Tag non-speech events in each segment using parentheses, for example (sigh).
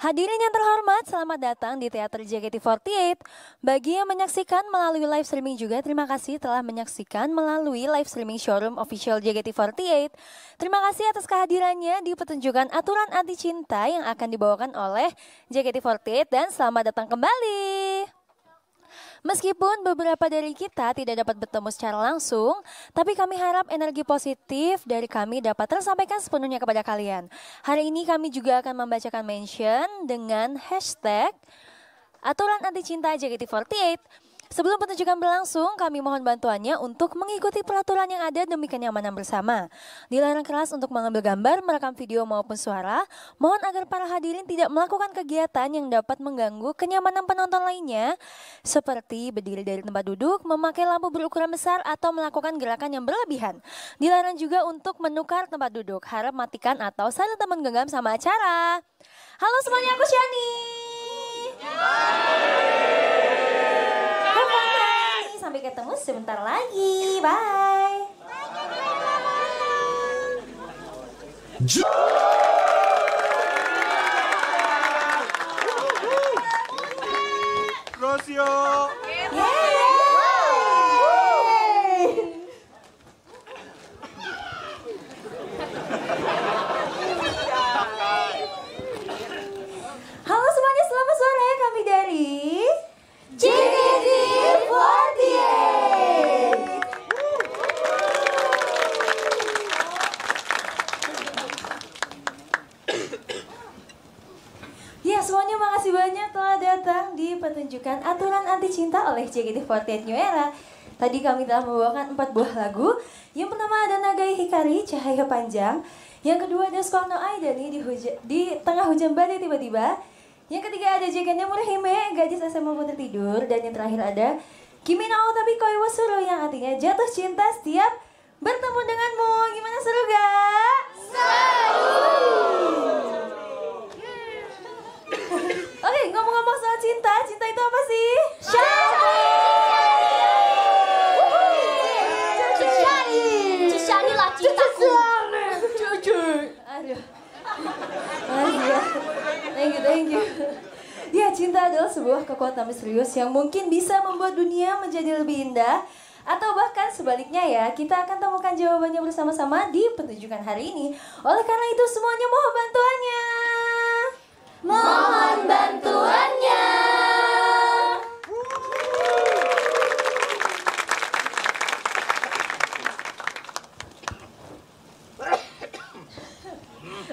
Hadirin yang terhormat, selamat datang di Teater JKT48. Bagi yang menyaksikan melalui live streaming juga, terima kasih telah menyaksikan melalui live streaming showroom official JKT48. Terima kasih atas kehadirannya di pertunjukan Aturan Anti Cinta yang akan dibawakan oleh JKT48 dan selamat datang kembali. Meskipun beberapa dari kita tidak dapat bertemu secara langsung, tapi kami harap energi positif dari kami dapat tersampaikan sepenuhnya kepada kalian. Hari ini kami juga akan membacakan mention dengan hashtag aturan anti cinta JKT48 Sebelum pertunjukan berlangsung, kami mohon bantuannya untuk mengikuti peraturan yang ada demi kenyamanan bersama. Dilarang keras untuk mengambil gambar, merekam video maupun suara. Mohon agar para hadirin tidak melakukan kegiatan yang dapat mengganggu kenyamanan penonton lainnya, seperti berdiri dari tempat duduk, memakai lampu berukuran besar, atau melakukan gerakan yang berlebihan. Dilarang juga untuk menukar tempat duduk. Harap matikan atau saling teman genggam sama acara. Halo semuanya, aku Shani. Sampai ketemu sebentar lagi. Bye. Rosio. Halo semuanya, selamat sore. Kami dari JKT48. Makasih banyak telah datang di pertunjukan Aturan Anti Cinta oleh JKT48 New Era. Tadi kami telah membawakan empat buah lagu. Yang pertama ada Nagai Hikari, Cahaya Panjang. Yang kedua ada Skorno Aidani di, di tengah hujan badai tiba-tiba. Yang ketiga ada Jekenya Murahime, Gadis SMA Pun Tertidur. Dan yang terakhir ada Kimi no Tapi Koi wa Suru yang artinya jatuh cinta setiap bertemu denganmu. Gimana seru gak? Oke, cinta, cinta itu apa sih? Cicari lah cintaku. Aduh. Makasih ya. Thank you, thank you. Ya, cinta adalah sebuah kekuatan misterius yang mungkin bisa membuat dunia menjadi lebih indah atau bahkan sebaliknya ya, kita akan temukan jawabannya bersama-sama di pertunjukan hari ini. Oleh karena itu semuanya mohon bantuannya. Mohon bantuannya.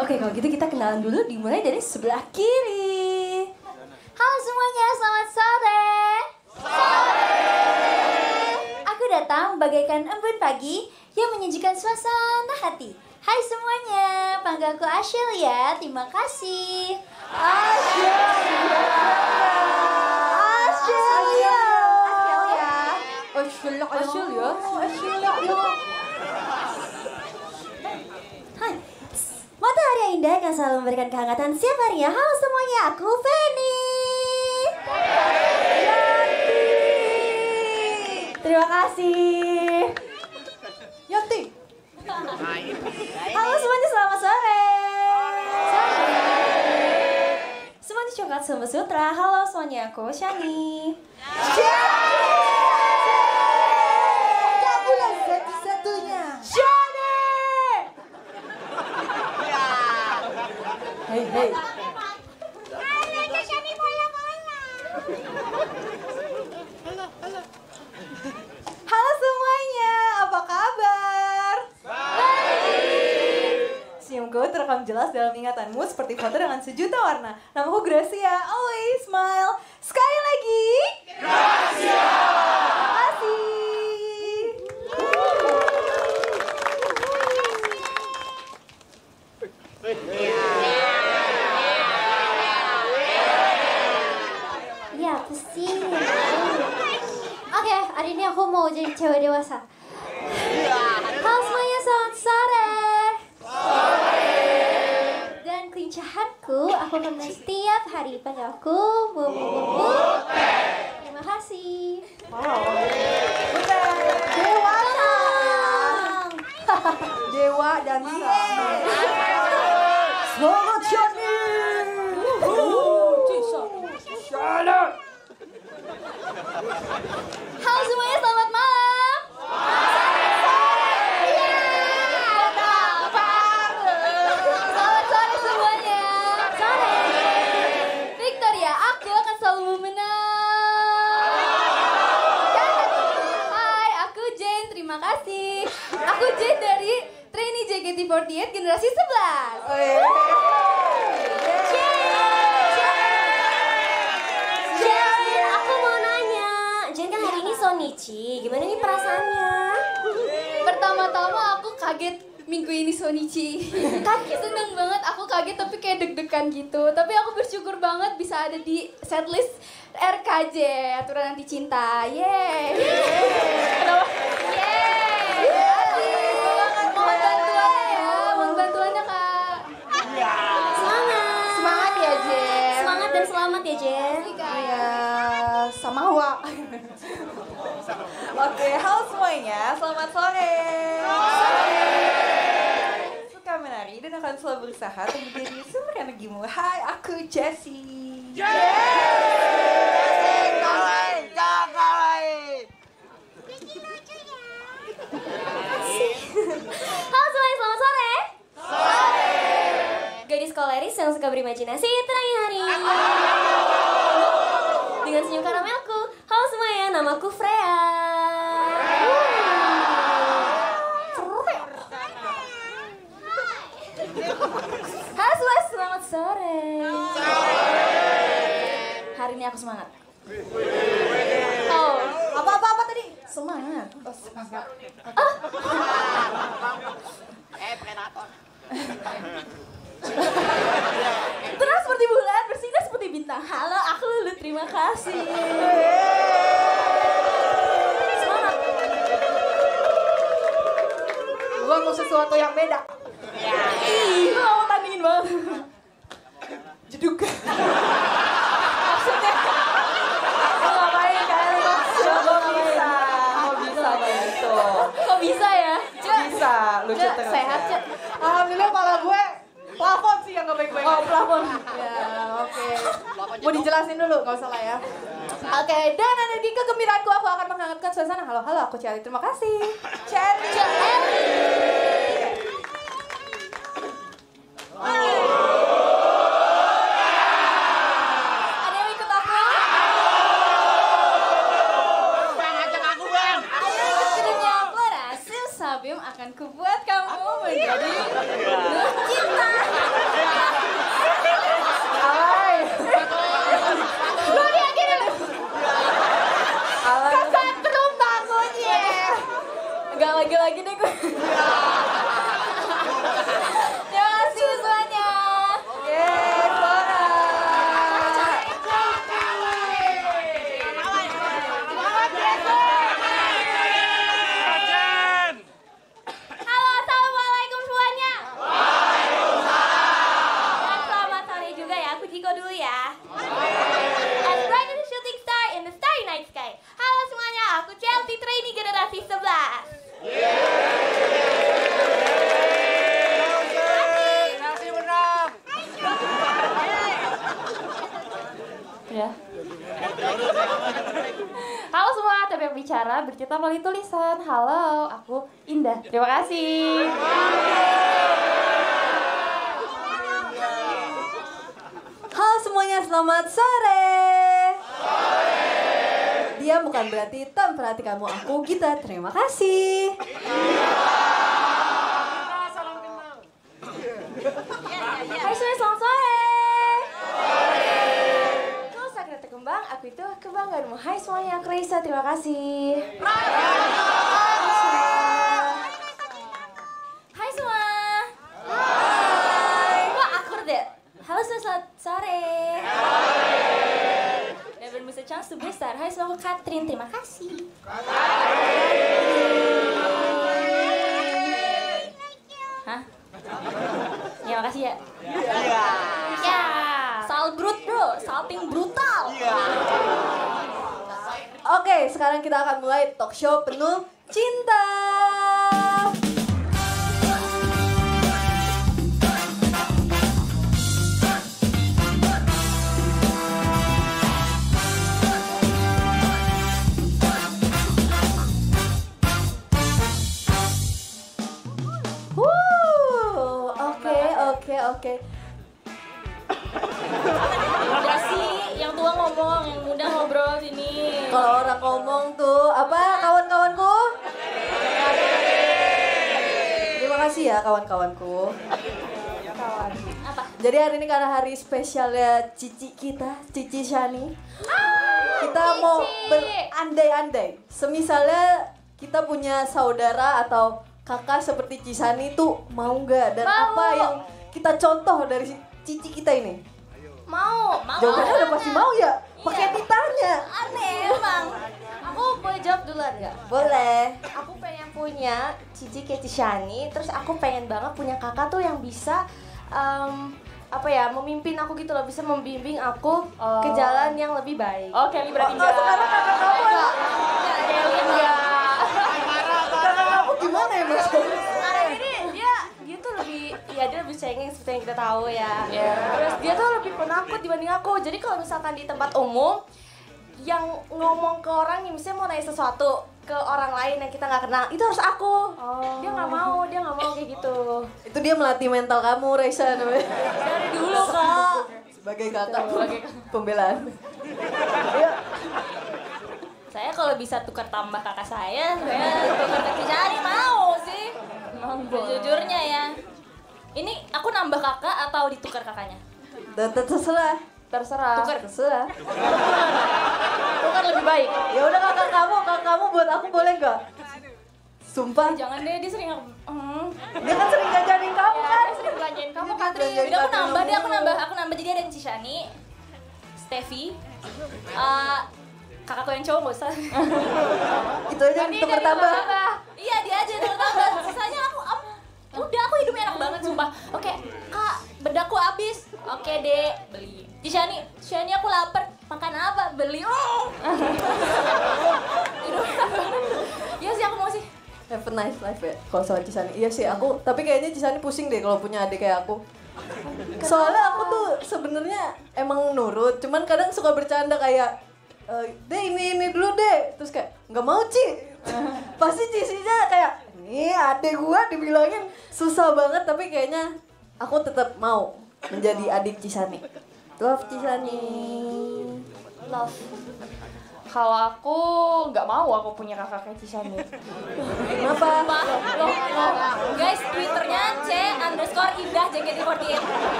Oke, kalau gitu kita kenalan dulu dimulai dari sebelah kiri. Halo semuanya, selamat sore. Sore. Aku datang bagaikan embun pagi yang menyajikan suasana hati. Hai semuanya, panggil aku Ashel ya. Terima kasih. Ashel. Ashel ya. Ashel ya. Asyul, asyul ya. Asyul ya. Hai. Matahari yang indah yang selalu memberikan kehangatan siap harinya. Halo semuanya, aku Feni. Terima kasih. Yanti. Halo semuanya, selamat sore. Semuanya coklat sama sutra. Halo semuanya, aku Shani. Kamulah Hei, hei. Halo semuanya, apa kabar? Baik. Senyumku terekam jelas dalam ingatanmu seperti foto dengan sejuta warna. Namaku Gracia, always smile. Sekali lagi. Gracia. Terima kasih. Ya, pasti. Oke, hari ini aku mau Halo semuanya, selamat sore. Dan kelincahanku, aku akan setiap hari panggil aku bu (laughs) Oke, halo semuanya, selamat sore. Suka menari dan akan selalu berusaha untuk menjadi sumber energimu. Hai, aku Jessie. Halo semuanya, selamat sore. Sore. Gadis koleris yang suka berimajinasi, terangi hari. Dengan senyum karamelku. Halo semuanya, namaku Freya. Halo semuanya, selamat sore. Hari ini aku semangat. Oh, apa-apa tadi? Semangat. Oh, semangat. Terang seperti (laughs) Terima kasih. Semangat. Gua mau sesuatu yang beda. Ih, gue mau tandingin banget. Jeduk. Maksudnya, ngapain bisa, bisa. Kok bisa ya? Cek, Bisa, lucu Cek, terus. sehat. Cek. Alhamdulillah malah gue plafon sih yang gak baik-baik. Oh, plafon. Ya, oke. Mau dijelasin dulu, gak usah lah ya. Oke, dan energi kegembiraanku aku akan menghangatkan suasana. Halo, halo, aku Cherry. Terima kasih. Cherry. Ada yang ikut aku? Ayo istrinya berhasil Sabim akan kubuat kamu menjadi cinta. Alay. Lu dia gini loh. Alay. Kesetrum bangunnya. Gak lagi-lagi deh gue. Terima kasih semuanya. Yeay, suara. Halo, assalamualaikum semuanya. Dan selamat sore juga ya, aku Jiko dulu ya. As bright as a shooting star in the starry night sky. Halo semuanya, aku Chelsea trainee generasi 11. Ya. Halo semua, tapi yang bicara bercerita melalui tulisan. Halo, aku Indah. Terima kasih. Halo semuanya, selamat sore. Dia bukan berarti tak memperhatikanmu aku, Gita. Terima kasih. Hai semuanya, selamat sore. Halo Sagrata Kembang, aku itu kebanggaanmu. Hai semuanya, aku Raisa, terima kasih. Hai 票不能 spesialnya Cici kita, Cici Shani. kita mau berandai-andai. Semisalnya kita punya saudara atau kakak seperti Cisani tuh mau nggak dan Mau. apa yang kita contoh dari Cici kita ini? Mau, mau. Jawabannya udah pasti mau ya. Pakai ditanya. Aneh emang. Aku boleh jawab duluan nggak? Boleh. Aku pengen punya Cici kayak Shani, terus aku pengen banget punya kakak tuh yang bisa em, apa ya memimpin aku gitu loh bisa membimbing aku ke jalan yang lebih baik. Oh, Kelly berarti Oh, enggak. sekarang kakak kamu ya? Kelly enggak. Kakak kamu gimana ya mas? Sekarang ini dia dia tuh lebih ya dia lebih cengeng seperti yang kita tahu ya. Iya. Terus dia tuh lebih penakut dibanding aku. Jadi kalau misalkan di tempat umum yang ngomong ke orang yang misalnya mau nanya sesuatu ke orang lain yang kita nggak kenal itu harus aku. Dia nggak mau, dia nggak mau kayak gitu. Itu dia melatih mental kamu, Reza namanya. Dari dulu kak. Sebagai kakak pembelaan. Iya. Saya kalau bisa tukar tambah kakak saya, saya tukar ke Cijari mau sih. Jujurnya ya. Ini aku nambah kakak atau ditukar kakaknya? Terserah. Terserah. Tukar terserah. (laughs) Tukar lebih baik. Ya udah kakak kamu, kakak kamu buat aku boleh gak? Sumpah, Jangan deh, dia sering hmm. dia kan sering ngajarin kamu Ya, kan? dia sering belanjain kamu Katri. Udah aku nambah deh, aku nambah, aku nambah jadi ada Cishani, Steffi, eh, kakakku yang cowok gak usah. (laughs) Itu aja bertambah. tambah. Iya dia aja yang tambah. Sisanya aku am, udah aku hidupnya enak banget sumpah. Oke kak bedaku habis. Oke deh beli. Cishani, Cishani aku lapar. Makan apa? Beli. Oh. (laughs) Iya sih aku mau sih. Have a nice life ya, kalau soal Cisani. Iya sih, aku, tapi kayaknya Cisani pusing deh kalau punya adik kayak aku. Soalnya aku tuh sebenarnya emang nurut, cuman kadang suka bercanda kayak, "Eh, deh ini ini dulu deh, terus kayak nggak mau Ci. (laughs) Pasti Cisinya kayak, nih adik gua dibilangin susah banget, tapi kayaknya aku tetap mau menjadi adik Cisani. Love Cisani. Love. Kalau aku nggak mau aku punya kakak kayak Cishani. Kenapa? Loh, loh. Guys, twitternya C underscore indah JKT48.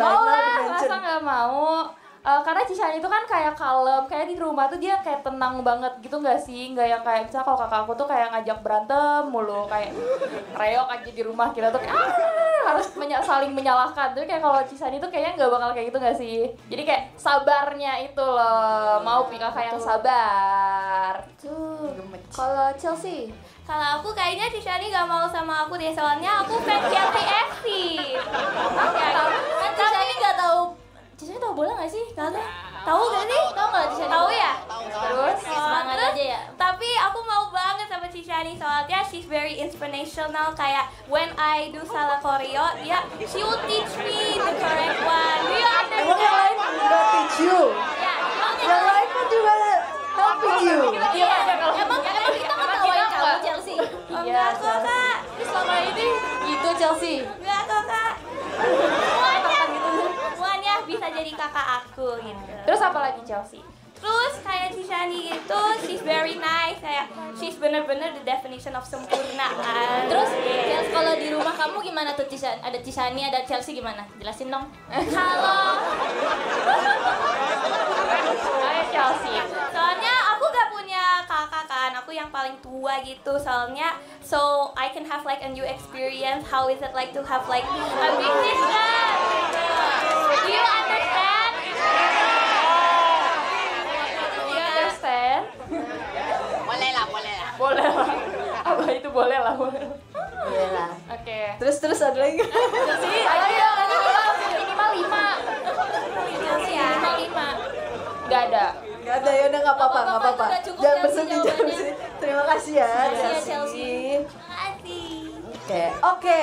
Mau lah, masa nggak mau? Eh, karena Cishani itu kan kayak kalem, kayak di rumah tuh dia kayak tenang banget gitu nggak sih? Nggak yang kayak misalnya kalau kakak aku tuh kayak ngajak berantem mulu, kayak reok aja di rumah kita tuh kayak "Ah!" harus menya- saling menyalahkan. Tapi kayak kalau Cishani tuh kayaknya nggak bakal kayak gitu nggak sih? Jadi kayak sabarnya itu loh, mau punya kakak yang sabar. Tuh. Kalau Chelsea, kalau aku kayaknya Tishani gak mau sama aku deh soalnya aku fans Chelsea FC. Ya, kan gak tahu. Tishani tahu bola gak sih? Gak tahu. Tahu gak sih? Tahu nggak Tishani? Tahu ya. Terus Semangat terus, aja ya. Tapi aku mau banget sama Tishani soalnya she's very inspirational kayak when I do salah koreo, dia she will teach me the correct one. Do you Emang yang lain understand? teach you? Ya, Yang lain kan juga helping you. Iya, emang emang emang kita ngetawain kamu Chelsea. Iya, Enggak kok kak. selama ini gitu Chelsea. Enggak kok kak. Jadi kakak aku gitu. Terus apa lagi Chelsea? Terus kayak si Shani gitu, she's very nice, kayak she's bener-bener the definition of sempurna kan. Terus Chelsea, kalau di rumah kamu gimana tuh Cisani? Ada Cisani, ada Chelsea gimana? Jelasin dong. kalau Ayo Chelsea. soalnya aku gak punya kakak kan, aku yang paling tua gitu soalnya so I can have like a new experience. How is it like to have like a big sister? Do you understand? Do you understand? Boleh lah, boleh lah. Boleh. Apa itu boleh lah, boleh lah. Iya lah. Oke. Terus terus ada lagi. Chelsea, (laughs) ayo ya, minimal, minimal lima. Chelsea ya. Minimal lima. Gak ada. Gak ada ya udah nggak apa-apa nggak apa-apa. Jangan bersedih jangan bersedih. Terima kasih ya Terima kasih Chelsea. Chelsea. Makasih. Oke oke.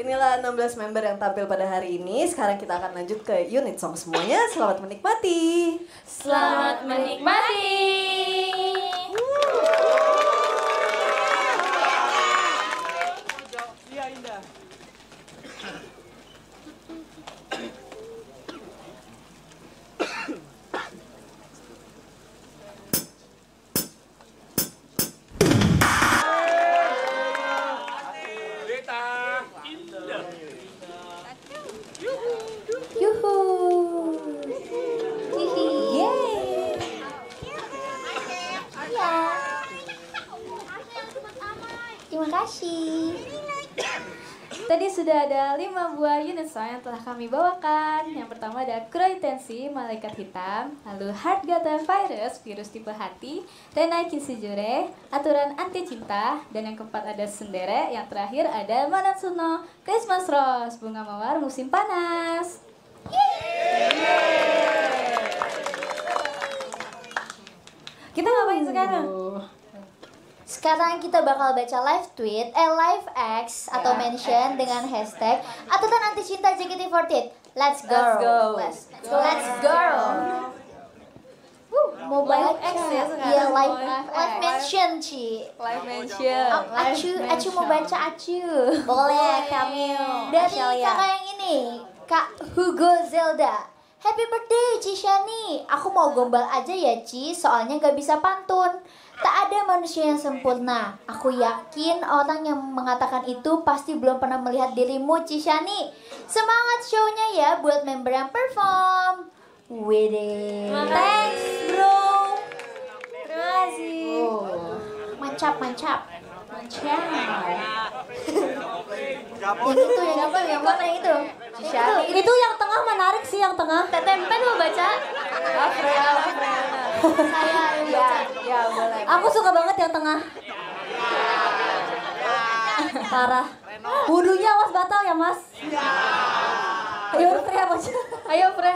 Inilah 16 member yang tampil pada hari ini. Sekarang kita akan lanjut ke unit song semuanya. Selamat menikmati. Selamat menikmati. kasih. Sudah ada lima buah unit song yang telah kami bawakan. Yang pertama ada Kroitensi, Malaikat Hitam, lalu Heart Gotham Virus, Virus Tipe Hati, Renai Kisujure, Aturan Anti Cinta, dan yang keempat ada Sundere, yang terakhir ada Manatsuno, Christmas Rose, Bunga Mawar Musim Panas. Kita ngapain sekarang? Sekarang kita bakal baca live tweet, eh live X atau mention dengan hashtag Aturan Anti Cinta JKT48. Let's go. Let's go. Let's, let's go. Wuh, mau baca. X ya sekarang? Iya, live, Live mention, Ci. Live mention. Oh, acu, acu mau baca acu. Boleh, kami. Dari kakak yang ini, Kak Hugo Zelda. Happy birthday Cishani. Aku mau gombal aja ya Ci, soalnya gak bisa pantun. Tak ada manusia yang sempurna. Aku yakin orang yang mengatakan itu pasti belum pernah melihat dirimu Cishani. Semangat shownya ya buat member yang perform. Wede. Thanks, bro. Terima kasih. Oh, mancap, mancap. Itu, yang itu, yang mana itu? Cishani. Itu yang tengah menarik sih yang tengah. Tetempen mau baca? Saya yang baca. Ya boleh. Aku suka banget yang tengah. Parah. Wudhunya awas batal ya, Mas. Ayo, Freya baca. Ayo, Fre.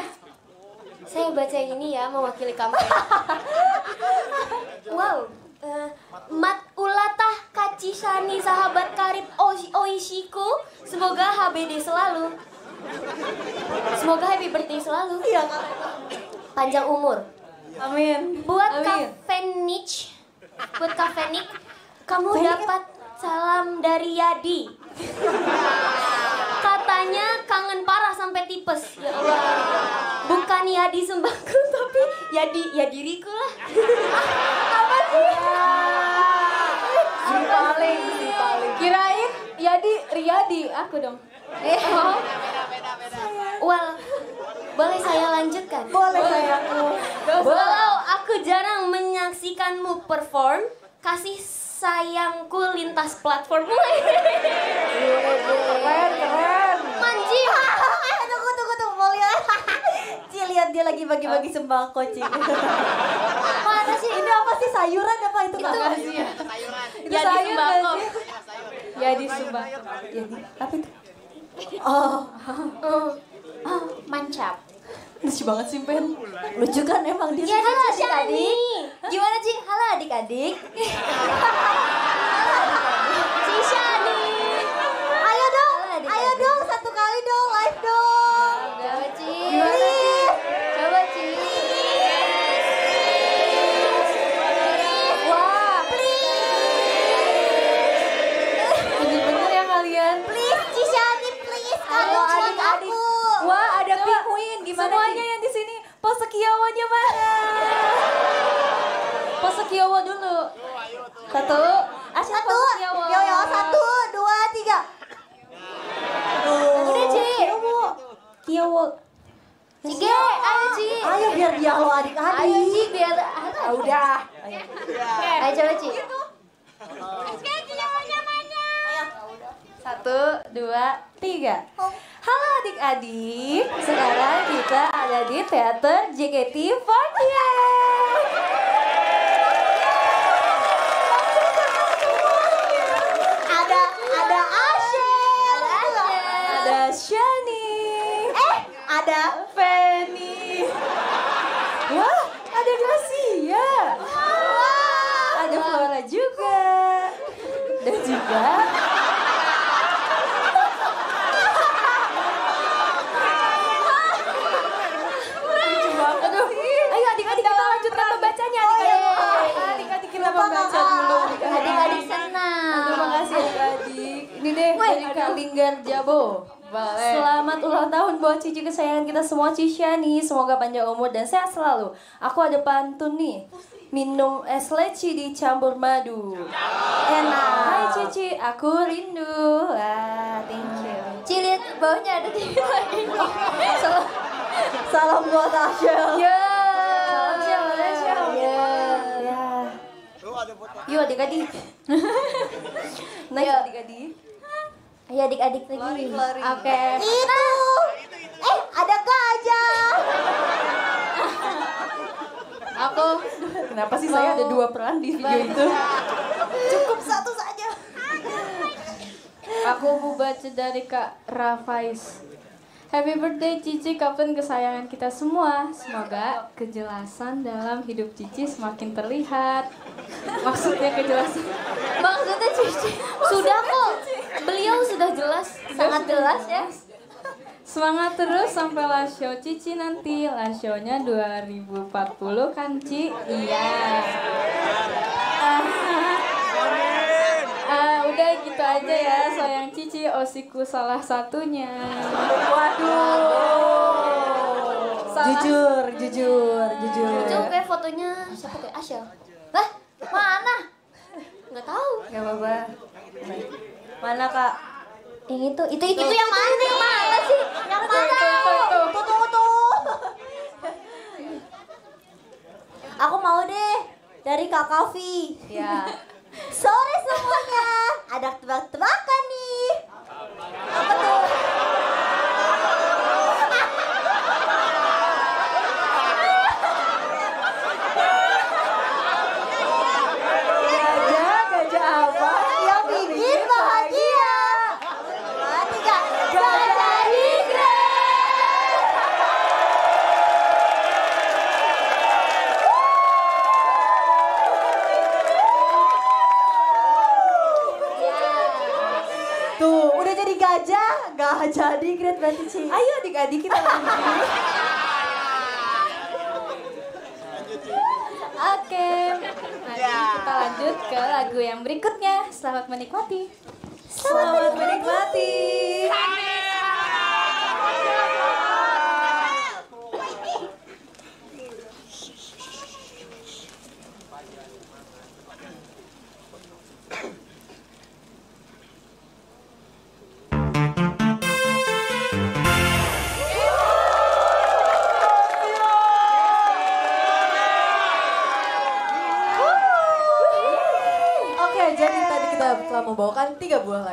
Saya baca ini ya, mewakili kampanye. (laughs) wow. Eh, mat ulatah kacishani sahabat karib Oishi- oishiku. Semoga HBD selalu. Semoga happy birthday selalu. Iya, panjang umur. Amin. buat Amin. Kak Fenich buat Kak Fenik kamu dapat salam dari Yadi katanya kangen parah sampai tipes ya Allah bukan Yadi sembako (laughs) tapi Yadi ya diriku lah (laughs) apa sih Si paling, si paling. Kirain Yadi Riyadi, aku dong. eh oh. well boleh saya lanjutkan Boleh sayangku. Walau aku jarang menyaksikanmu perform, kasih sayangku lintas platform. (laughs) Keren, keren. Manjim. (laughs) tunggu, tunggu, tunggu. Mau lihat. (laughs) Ci, lihat dia lagi bagi-bagi sembako, Ci. Mana sih? Ini apa sih? Sayuran apa itu? Itu Itu Jadi sayur sembako. nggak sih? Ya di Sembako. Jadi, apa itu? Oh, Oh, mancap. lucu banget sih, Pen. Lucu kan emang dia. Ya, halo Shani. Gimana Ci? Halo adik-adik. (laughs) Cishani. Ayo dong, Halo, adik-adik. ayo dong, satu kali dong, live dong. Coba Ci. Gimana, Ci? Coba Ci. Wah, bener-bener ya kalian. Please Cishani, please. Halo adik-adik. aku. Wah, ada penguin. Gimana Semuanya yang di sini pose Kiowonya mana? (laughs) Kiowo dulu. Satu. Asya Satu. Kiowo. Yo yo satu, dua, tiga. Udah, Ci. Kiowo. Kiowo. Cige, ayo Ci. Ayo biar dia lo Ayo adik-adik. Ci biar Ah, udah. Ayo coba Ci. Satu, dua, tiga. Halo adik-adik, sekarang kita ada di teater JKT48. Ada ada Ashen, Shani, eh ada Feni. Wah, ada Gracia. Ada Flora juga. Dan juga Aduh, ayo adik-adik kita lanjutkan pembacanya adik-adik. Adik-adik kita membaca dulu. Adik-adik senang. Terima kasih adik-adik. Ini deh dari Kak Linggar Jabo. Selamat ulang tahun buat cici kesayangan kita semua Cishani. Semoga panjang umur dan sehat selalu. Aku ada pantun nih. Minum es leci dicampur madu. Enak. Hai Cici, aku rindu. Wah, thank you. Ci lihat bawahnya ada TV lagi. (laughs) Salam, salam buat Ashel. Ya. Ya. Ya. Yuk adik-adik. (laughs) Next Yuk. adik-adik. Ayo adik-adik lagi. Lari, lari. Oke. Itu. Eh, ada gajah. Aku Kenapa sih saya ada dua peran di video itu? Cukup satu saja. aku mau baca dari Kak Rafais. Happy birthday Cici Kapten kesayangan kita semua. Semoga kejelasan dalam hidup Cici semakin terlihat. Maksudnya kejelasan. Maksudnya Cici. Sudah kok. Beliau sudah jelas, Sangat jelas ya. Semangat terus sampai last show Cici nanti. Last show-nya 2040 kan Ci? Iya. Ah, ah, udah gitu aja ya sayang Cici osiku salah satunya. Salah Jujur, jujur, jujur. Itu kayak fotonya siapa kayak Asya. Lah, mana? Nggak tahu. Gak apa-apa. Mana kak? Yang itu, itu, itu, yang mana? Yang mana sih? Yang mana? tuh, Tuh, tuh. Aku mau deh dari Kak Kavi. Ya. Sore semuanya. Ada tebak-tebakan nih. Apa tuh? Gajah, gajah apa? Yang bikin bahagia. Berarti Kak, gajah Inggris. Tuh, udah jadi gajah, gak jadi great berarti Ci. Ayo adik-adik kita lanjut. Oke, nanti kita lanjut ke lagu yang berikutnya. Selamat menikmati. Selamat menikmati. Oke,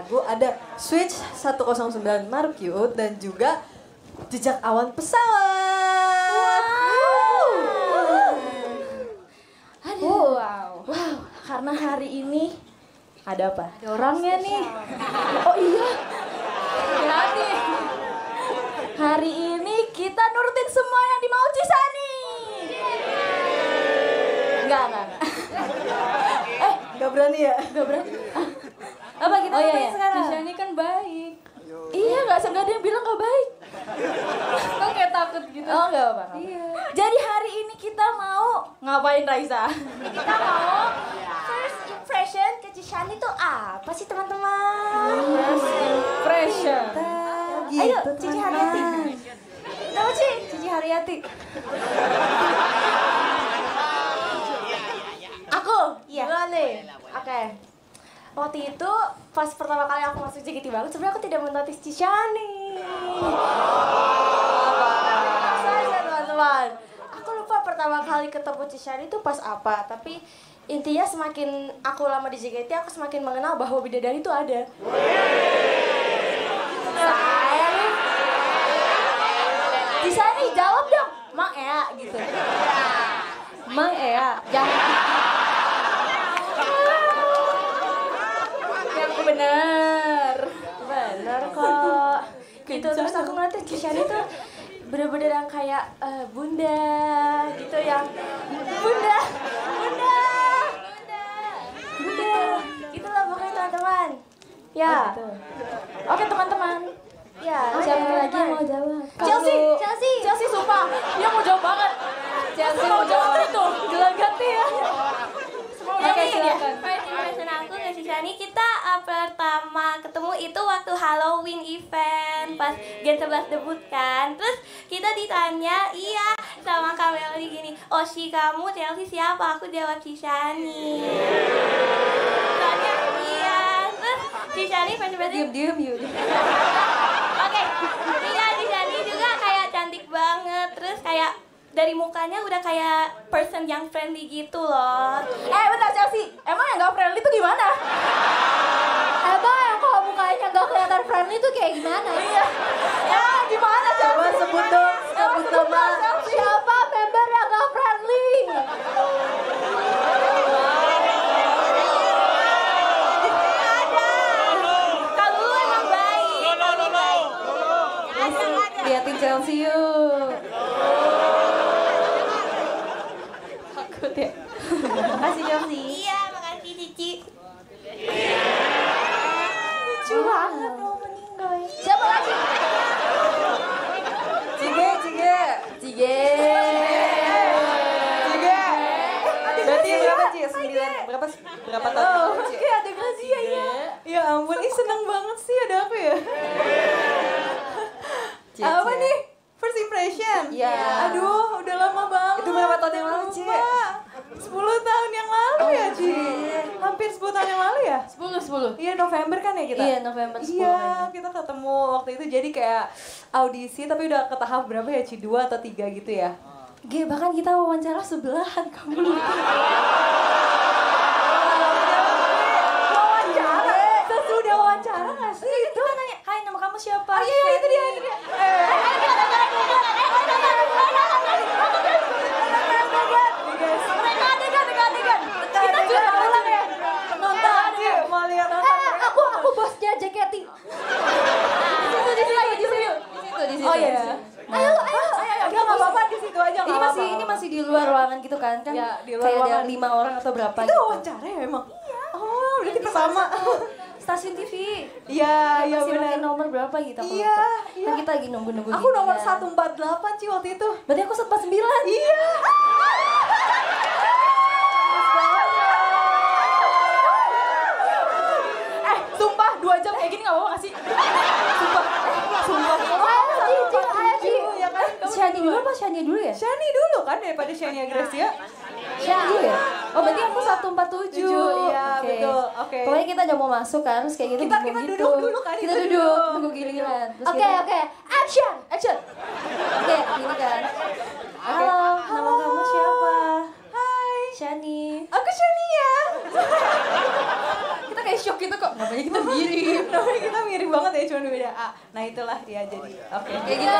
lagu. Ada Switch 109 Mark dan juga Jejak Awan Pesawat. Aduh, wow. Wow, karena hari ini ada apa? Ada orangnya nih. Oh iya. Hati. Hari ini kita nurutin semua yang dimau Cisani. Enggak, enggak, enggak. Gak berani ya? Enggak berani. Apa kita Oh iya, iya. sekarang? Cisani kan baik. Iya, enggak nggak ada yang bilang enggak baik. (laughs) Kok kayak takut gitu. Oh, enggak apa-apa. Iya. Jadi hari ini kita mau ngapain Raisa? Kita mau first impression ke Cishani tuh apa sih teman-teman? Pressure. Ayo, Gitu, Cici. Haryati. Tahu Ci? Cici Haryati. Aku? Iya. Nih. Oke. Waktu itu pas pertama kali aku masuk JKT banget, sebenarnya aku tidak menotis Cishani. Saja teman-teman. Aku lupa pertama kali ketemu Cishani itu pas apa, tapi intinya semakin aku lama di JKT, aku semakin mengenal bahwa bidadari itu ada. Sayang. Cishani jawab dong, Mang Ea gitu. Mang Ea, jangan yang benar benar kok. Gitu terus aku ngeliatnya Cishani tuh bener-bener yang kayak eh, bunda gitu yang bunda bunda bunda. Itulah pokoknya teman-teman. Ya. Oke teman-teman. Ya Siapa oke, lagi mau jawab? Chelsea Kalau- Chelsea Chelsea sumpah. Dia mau jawab banget. Chelsea mau jawab. itu. Gelagat ya Oke, silakan. impression aku ke Cishani kita uh, pertama ketemu itu waktu Halloween event pas Gen 11 debut kan. Terus kita ditanya, iya sama Kak Melody gini Oshi kamu Chelsea siapa? Aku jawab Cishani Soalnya iya. Terus impression diem diem yuk. (laughs) Oke, iya sini juga kayak cantik banget, terus kayak dari mukanya udah kayak person yang friendly gitu loh. Eh bentar Chelsea, emang yang gak friendly itu gimana? Abang yang kalau mukanya gak kelihatan friendly tuh kayak gimana? Iya. Ya gimana Coba Chelsea? sebut dong, sebut nama. Siapa member yang gak friendly? Kalau lu emang baik. Liatin Chelsea yuk. Takut ya. Makasih Chelsea. Iya, makasih Cici. Lucu banget lo meninggal. Siapa lagi? Cige, Cige. Cige. Cige. Berarti berapa Ci? Sembilan, berapa, berapa tahun? Ci? Kayak ada Grazia ya. Ya ampun, ih seneng banget sih ada apa ya? (laughs) Cie, apa Cie. nih? First impression? Iya. Aduh, udah lama banget. Itu berapa tahun yang lalu, Ci? Lupa. 10 tahun yang lalu ya, Ci? Hampir 10 tahun yang lalu ya? 10 10. Iya, November kan ya kita? Iya November 10 Iya, kita ketemu waktu itu jadi kayak audisi tapi udah ke tahap berapa ya, Ci? 2 atau 3 gitu ya? G bahkan kita wawancara sebelahan kamu lupa. Wawancara? Sesudah wawancara gak sih? Itu kita nanya, hai nama kamu siapa? Oh iya, itu dia, itu dia. Eh, Mereka adegan, adegan, adegan. kita juga ulang ya? Nonton, Ci, mau lihat nonton. Eh, aku aku bosnya JKT. Di situ, di situ, di situ. Di situ. Oh iya. Ayo, ayo, ayo. Enggak apa-apa di situ aja Ini masih ini masih di luar ruangan gitu kan kan? Ya, di luar kayak ada lima orang atau berapa Itu gitu. wawancara ya emang? Iya. Oh, berarti pertama. Stasiun TV. Iya, iya benar. nomor berapa gitu aku Iya, lupa. iya. Kan kita lagi nunggu-nunggu Aku nomor kan. 148 Ci waktu itu. Berarti aku 149. Iya. Eh, sumpah 2 jam kayak gini gak apa-apa gak sih? (laughs) Sumpah. Sumpah. Ayo Cici, ayo Cici. ya kan? Shani dulu apa Shani dulu ya? Shani dulu kan daripada Shania Gracia. Shani dulu ya? Oh berarti aku 147. Tujuh, iya, Oke. betul. Oke. Pokoknya kita udah mau masuk kan, terus kayak gitu Kita- kita gitu. duduk dulu kan, Kita kita duduk, tunggu giliran. Terus Oke, oke. Action. Action. Oke, gini kan. Halo, nama kamu siapa? Hai. Shani. Aku Shania. Kita kayak shock gitu kok. Namanya kita mirip. (laughs) Namanya kita mirip banget ya, cuma beda A. Nah itulah dia jadi. Oke. Kayak gitu.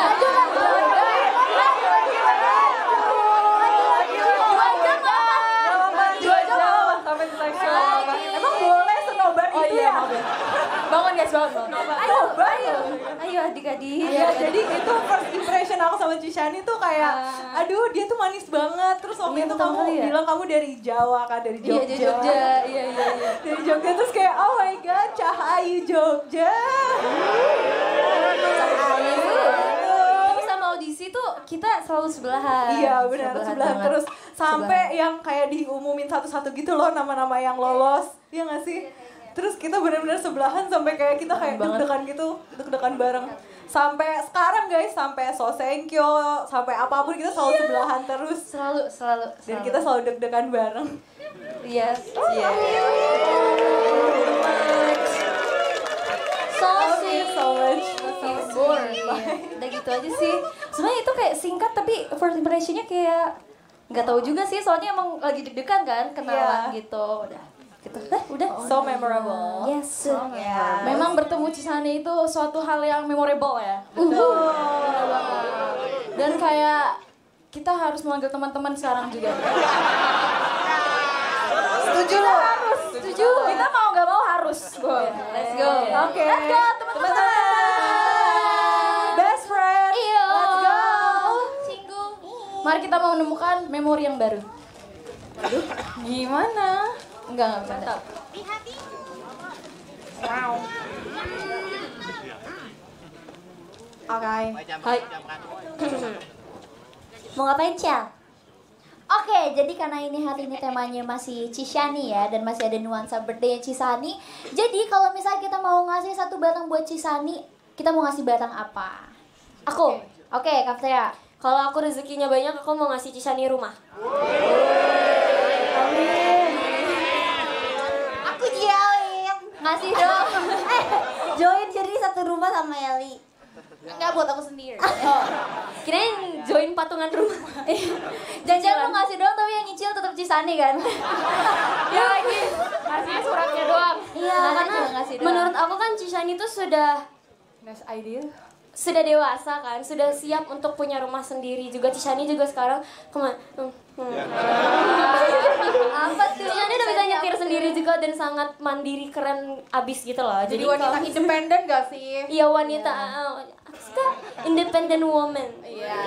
Dua Emang boleh senobar Oh itu iya, ya? ya. Bangun guys, bangun. Ayo, ayo. Ayo adik-adik. Iya, jadi itu first impression aku sama Cishani tuh kayak, aduh dia tuh manis banget. Terus waktu Iya, itu kamu ya? bilang kamu dari Jawa kan, dari Jogja. Iya, Jogja. Iya, iya, iya. Dari Jogja terus kayak, oh my god, Cahayu Jogja. Cahayu. Kita selalu sebelahan. Iya benar sebelahan banget. terus sampai yang kayak diumumin satu-satu gitu loh nama-nama yang lolos Iya gak sih? Terus kita benar-benar sebelahan sampai kayak kita kayak deg-degan gitu, deg-degan bareng. Sampai sekarang guys, sampai Sosenkyo, sampai apa pun kita selalu sebelahan terus. selalu selalu Dan selalu. kita selalu deg-degan bareng. Yes. Iya. So Thank you so much. Iya, Udah gitu aja sih. Sebenarnya itu kayak singkat tapi first impressionnya kayak nggak tahu juga sih soalnya emang lagi deg-degan kan kenalan Iya. gitu. Udah gitu. Dah, udah. So memorable. Yes. Yeah. Memang bertemu Cisani itu suatu hal yang memorable ya. Betul. Dan kayak kita harus memanggil teman-teman sekarang juga. Setuju loh. Setuju. Kita mau nggak mau harus. Boy. Let's go. Oke. Let's go teman-teman. Mari kita mau menemukan memori yang baru. Gimana? Enggak, enggak bercanda. Oke. Hai. Mau ngapain, Cial? Oke, jadi karena ini hari ini temanya masih Cishani ya dan masih ada nuansa birthday Cisani. Jadi kalau misalnya kita mau ngasih satu barang buat Cisani, kita mau ngasih barang apa? Aku. Oke, Kak Tea. Kalau aku rezekinya banyak, aku mau ngasih Cisani rumah. Aku join. Ngasih dong. (laughs) eh, join jadi satu rumah sama Eli. Enggak buat aku sendiri. Kirain join patungan rumah. (laughs) Jangan-jangan lu ngasih doang tapi yang nyicil tetap Cisani kan? (laughs) Ya lagi, ngasihnya suratnya doang. Iya, Nah, karena itu ngasih doang. menurut aku kan Cishani tuh sudah Nice idea. Sudah dewasa kan, sudah siap untuk punya rumah sendiri juga. Cishani juga sekarang ke mana? Hmm, hmm. Apa tuh? Cishani udah bisa nyetir sendiri juga dan sangat mandiri keren abis gitu loh. Jadi Jadi, wanita kalau- independen gak sih? Iya wanita, uh, apa sih Kak? independent woman. Iya.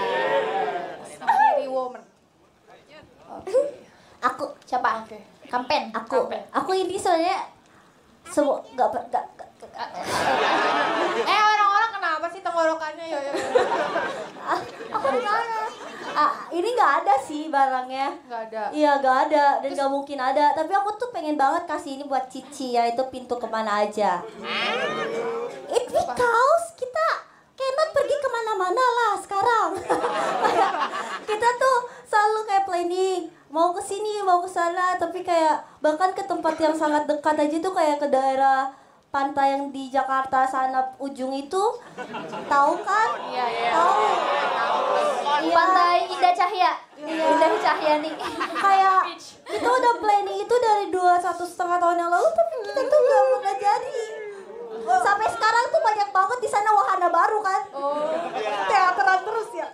Sendiri woman. Aku siapa? Oke. Kampen. Aku. Aku ini soalnya semua nggak nggak Eh tenggorokannya ya? ya. Ah, aku di mana? Ah, ini nggak ada sih barangnya. Gak ada. Iya nggak ada dan nggak mungkin ada. Tapi aku tuh pengen banget kasih ini buat Cici ya itu pintu ke mana aja. It because kita cannot pergi ke mana-mana lah sekarang. (laughs) Kita tuh selalu kayak planning mau ke sini mau ke sana tapi kayak bahkan ke tempat yang sangat dekat aja tuh kayak ke daerah pantai yang di Jakarta sana ujung itu tahu kan? Iya, iya. Tahu. Iya. Pantai Indah Cahya. Iya. Indah Cahya nih. kayak kita udah planning itu dari dua satu setengah tahun yang lalu tapi kita tuh gak pernah jadi sampai sekarang tuh banyak banget di sana wahana baru kan teateran terus ya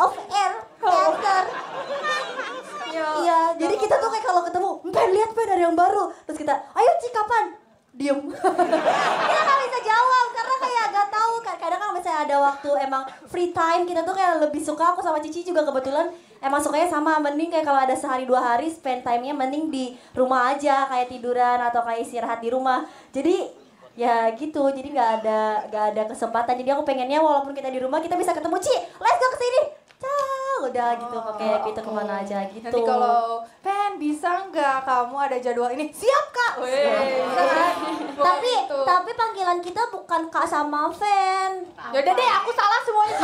off air teater iya jadi kita tuh kayak kalau ketemu pengen lihat pengen ada yang baru terus kita ayo Ci kapan diem. (laughs) Kita nggak bisa jawab karena kayak gak tahu. Kadang kan misalnya ada waktu emang free time kita tuh kayak lebih suka aku sama Cici juga kebetulan emang sukanya sama. Mending kayak kalau ada sehari dua hari spend time-nya mending di rumah aja kayak tiduran atau kayak istirahat di rumah. Jadi ya gitu. Jadi nggak ada nggak ada kesempatan. Jadi aku pengennya walaupun kita di rumah kita bisa ketemu. Ci let's go ke sini. Ciao, udah gitu pakai gitu ke mana aja gitu Nanti kalau Pen bisa nggak kamu ada jadwal ini? Siap kak. Kan? tapi Gitu. tapi panggilan kita bukan kak sama fan Yaudah deh, aku salah semuanya.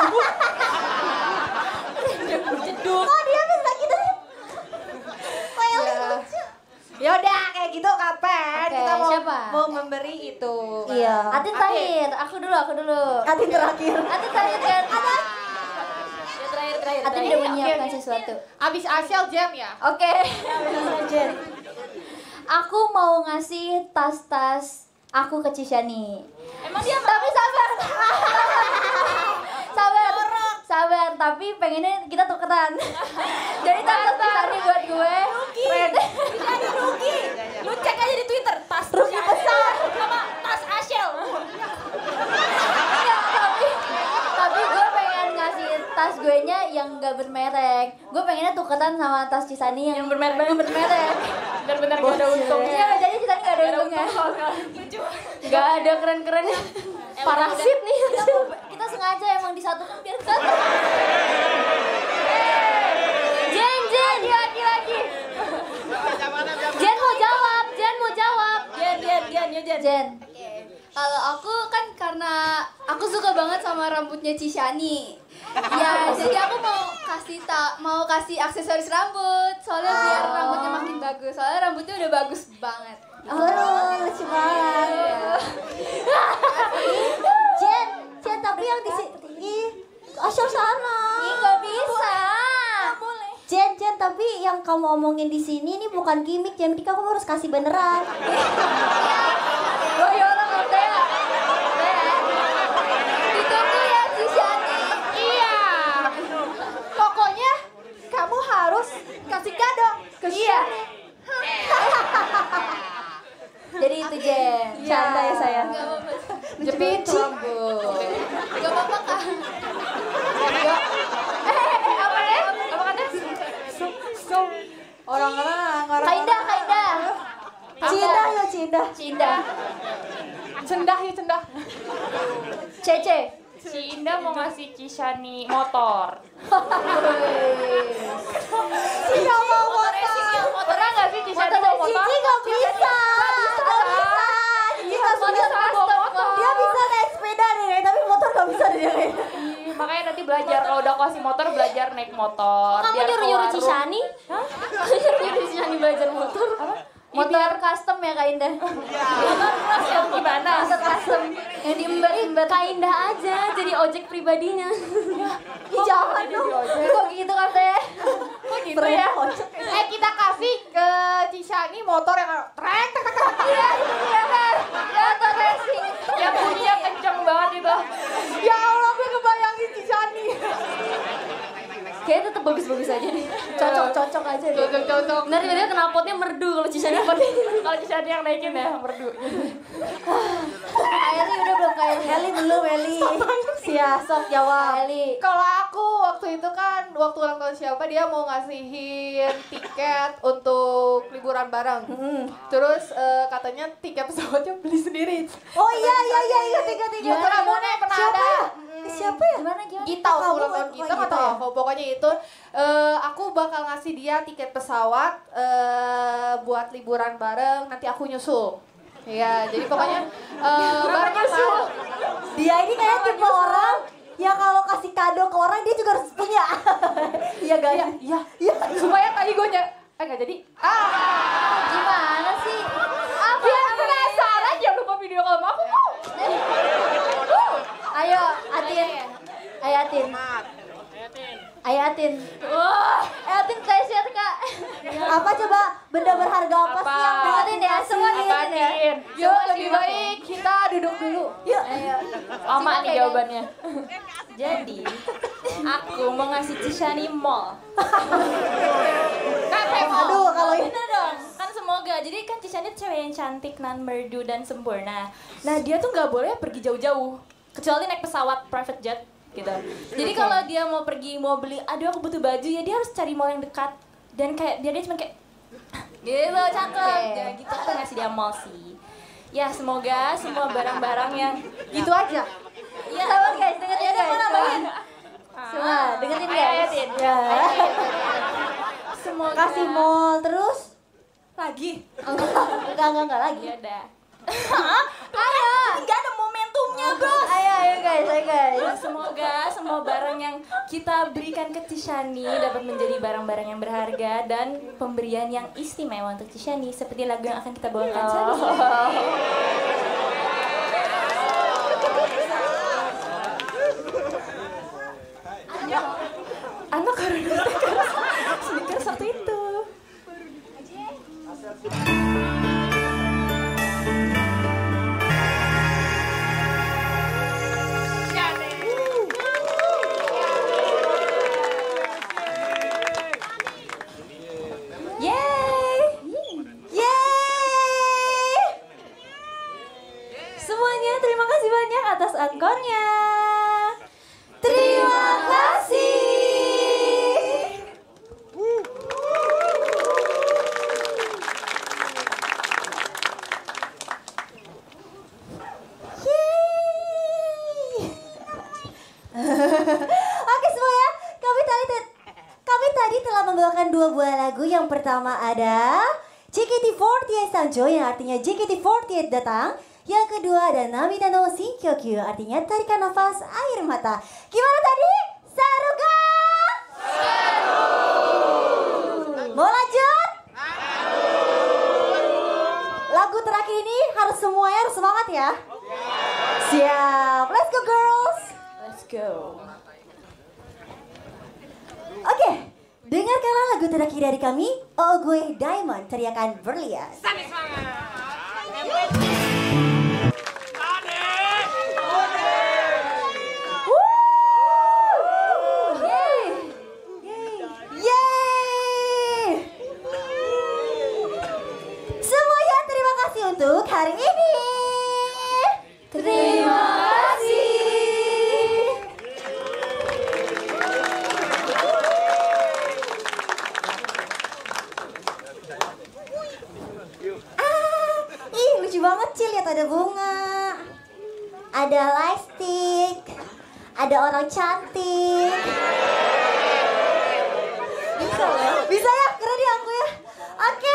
kok dia bisa gitu sih Well, Ya udah kayak gitu kapan Oke, kita mau siapa? mau memberi itu. Iya. Atin terakhir. Aku dulu, aku dulu. Atin terakhir. Atin terakhir kan. Ada. Terakhir terakhir. udah menyiapkan sesuatu. Abis Asiel jam ya. Oke. Aku mau ngasih tas-tas aku ke Cishani. Emang dia Tapi sabar. sabar. Sabar, tapi pengennya kita tukeran. Jadi tas Cishani buat gue. Keren. Lu cek aja di Twitter, tas rugi besar sama tas Ashel. Enggak, tapi tapi gue pengen ngasih tas gue nya yang gak bermerek. Gue pengennya tukeran sama tas Cisani yang, bermerek. Yang bermerek. Bener-bener gak ada untungnya. Iya, jadi Cisani gak ada untungnya. Gak ada keren-kerennya. Parasit nih. Kita, kita sengaja emang disatukan biar satu. Jen, Jen. Lagi, lagi, lagi. Jen mau jawab, Jen mau jawab. Jen, Jen, Jen, yuk Jen. Jen. Kalau aku kan karena aku suka banget sama rambutnya Cishani. Ya, (laughs) jadi aku mau kasih tak mau kasih aksesoris rambut. Soalnya biar rambutnya makin bagus. Soalnya rambutnya udah bagus banget. Oh, lucu banget. Jen, Jen tapi yang di sini ih, asal sana. Ih, nggak bisa. Jen, Jen, tapi yang kamu omongin di sini ini bukan gimmick, Jen. Jadi kamu harus kasih beneran. Oh, ya orang ya. Ditunggu ya Cishani. Iya. Pokoknya kamu harus kasih kado ke Iya. Shani. (laughs) Jadi itu Jen. Canda ya saya. Jepit rambut. Gak apa-apa kak. Katanya? Orang-orang orang Kaida, Kaida. Cinta ya, cinta. Cinda. cendah ya cendah. Cece. Si Indah mau ngasih Cishani motor. Iya mau Motor racing ya, motor Pernah gak sih Cishani Motor bawa motor? Cici nggak bisa. Nggak bisa. Cici nggak bisa. Dia bisa naik sepeda nih, tapi motor nggak bisa dia kayaknya. Ih, Makanya nanti belajar kalau udah kasih motor belajar naik motor. Kamu biar nyuruh-nyuruh Cishani? Hah? Nyuruh Cishani belajar motor. Motor custom ya Kak Indah. Motor cross yang gimana? Motor custom. Yang diembat-embat. Kak Indah aja jadi ojek pribadinya. Ih, jangan dong. Kok gitu kan teh? Kok gitu ya? Eh kita kasih ke Cishani motor yang trek trek trek. Iya, iya kan. Ya, motor racing. Yang bunyinya kenceng banget itu. Ya Allah. Kayaknya tetap bagus-bagus aja nih. Cocok-cocok aja deh. Cocok cocok. Ntar tiba-tiba knalpotnya merdu kalau Cisani (laughs) Kalau Cisani yang naikin ya merdu. Eli udah belum Kak Eli? Eli belum Eli. Sia sok jawab. Eli. Kalau aku waktu itu kan waktu ulang tahun siapa dia mau ngasihin tiket untuk liburan bareng. Terus eh, katanya tiket pesawatnya beli sendiri. Oh iya iya iya iya tiga tiga. Motor Ramona pernah Siapa ada. Ya? Siapa ya? Gimana gimana? Gita Kamu ulang tahun oh, kita Gita nggak tahu ya? aku pokoknya itu eh, aku bakal ngasih dia tiket pesawat eh, buat liburan bareng nanti aku nyusul Iya, jadi pokoknya eh bareng nyusul. Dia ini kayak tipe orang yang kalau kasih kado ke orang dia juga harus punya. (laughs) Iya gak? Iya. Iya. Iya. Supaya tadi gue ny- eh nggak jadi. Ah, Gimana sih? Apa? biar penasaran jangan lupa video call sama aku. Ayo, Atin. Ayo, Atin. Ayo, Atin. Wah, Atin kasih share, Kak. Apa coba benda berharga apa, sih yang Apa? Atin ya, semua Apa Atin ya. Yuk, lebih baik kita duduk dulu. Yuk. Lama nih jawabannya. Jadi, aku mau ngasih Cishani (laughs) mall. Aduh kalau ini dong, kan semoga. Jadi kan Cishani cewek yang cantik, nan merdu dan sempurna. Nah dia tuh nggak boleh pergi jauh-jauh, kecuali naik pesawat private jet gitu. Jadi kalau dia mau pergi mau beli, aduh aku butuh baju ya dia harus cari mall yang dekat. Dan kayak dia dia cuma kayak (laughs) gitu cakep, ya gitu aku ngasih dia mall sih. Ya semoga semua barang-barang yang Gitu aja. ya Sabar, guys, dengerin, Ya guys. mau nambahin? Semua, dengerin Ayo, ayo, guys. Ya. Semoga kasih mall terus lagi. enggak enggak enggak lagi. Ya udah. (laughs) Ayo, nggak ada bos. Ayo, ayo guys, ayo guys. Nah, semoga semua barang yang kita berikan ke Cishani dapat menjadi barang-barang yang berharga dan pemberian yang istimewa untuk Cishani seperti lagu yang akan kita bawakan saat ini. Anak karena Artinya JKT48 datang. Yang kedua ada Namida no Shinkyokyu artinya tarikan nafas air mata. Gimana tadi? Seru kan? Mau lanjut? Lagu terakhir ini harus semuanya harus semangat ya. Siap. Let's go girls. Let's go. Oke, dengarkanlah lagu terakhir dari kami, Oh Gue Diamond, teriakan berlian. Woo! Terima kasih untuk hari ini. Terima kasih. Ah, ih lucu banget Cil, lihat ada bunga. Ada lightstick. Ada orang cantik. Bisa ya? Bisa ya? Keren ya aku ya. Oke,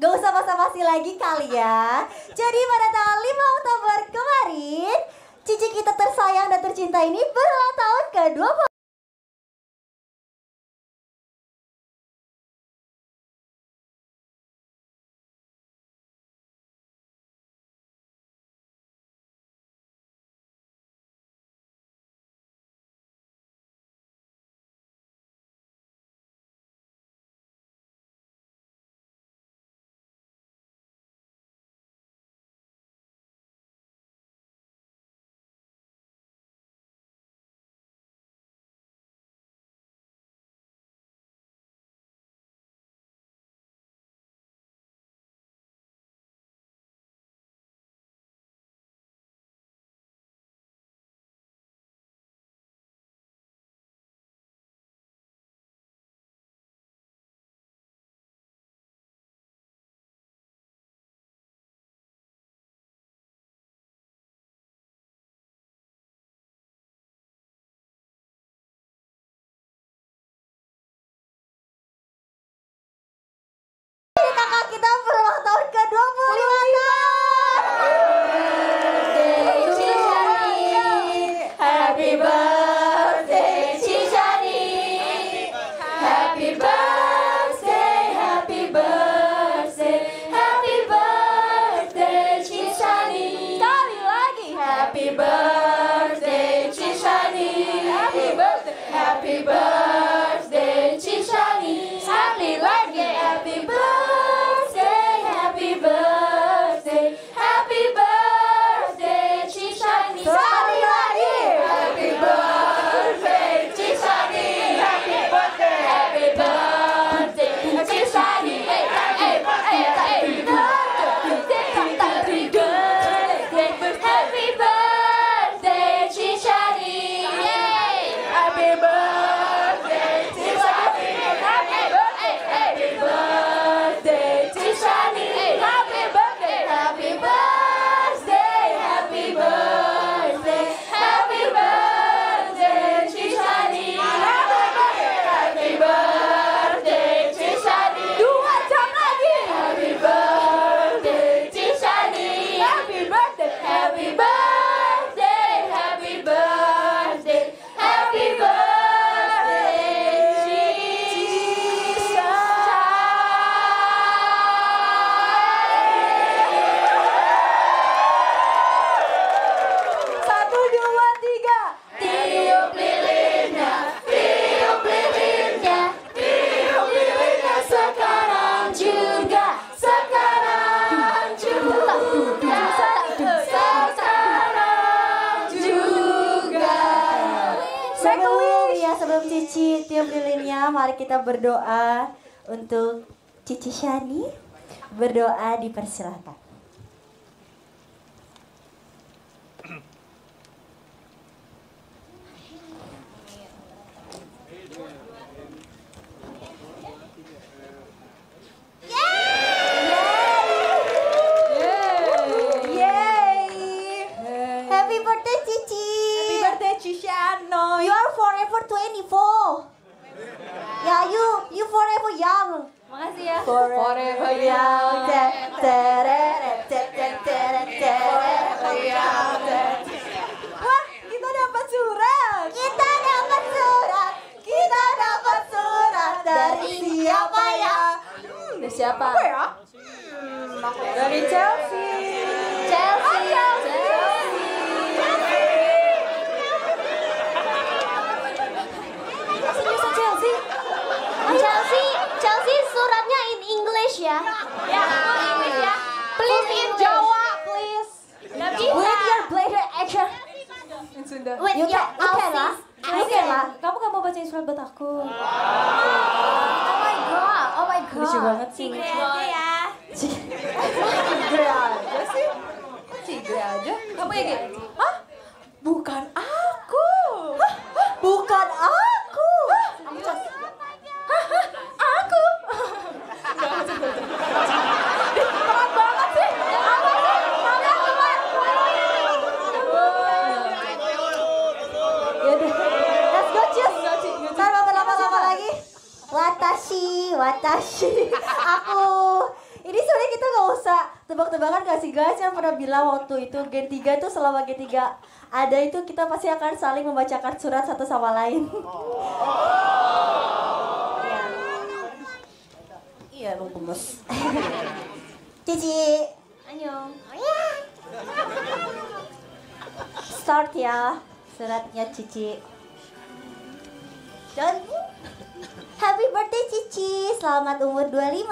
gak usah basa-basi lagi kali ya. Jadi pada tanggal 5 Oktober kemarin, cici kita tersayang dan tercinta ini kita berdoa untuk Cici Shani. Berdoa dipersilahkan. Ya. Ya, English ya. Please in Jawa, please. Gak bisa. With your bladder action. Sunda. With You your can, can lah. Can lah. Kamu gak mau bacain surat buat aku? Oh my god, oh my god. Lucu banget sih. Tigre aja ya. Tigre aja sih. Tigre aja. Kamu ya gitu? Hah? Bukan aku. Bukan aku. Aku. Yaudah, let's go Cus. Tanpa berlama-lama lagi. Watashi. Aku. Ini sebenarnya kita nggak usah tebak-tebakan gak sih guys yang pernah bilang waktu itu Gen 3 itu selama Gen 3 ada itu kita pasti akan saling membacakan surat satu sama lain. Iya. Emang gemes. Cici. Annyeong. Start ya suratnya Cici. Dan Happy birthday Cici, selamat umur 25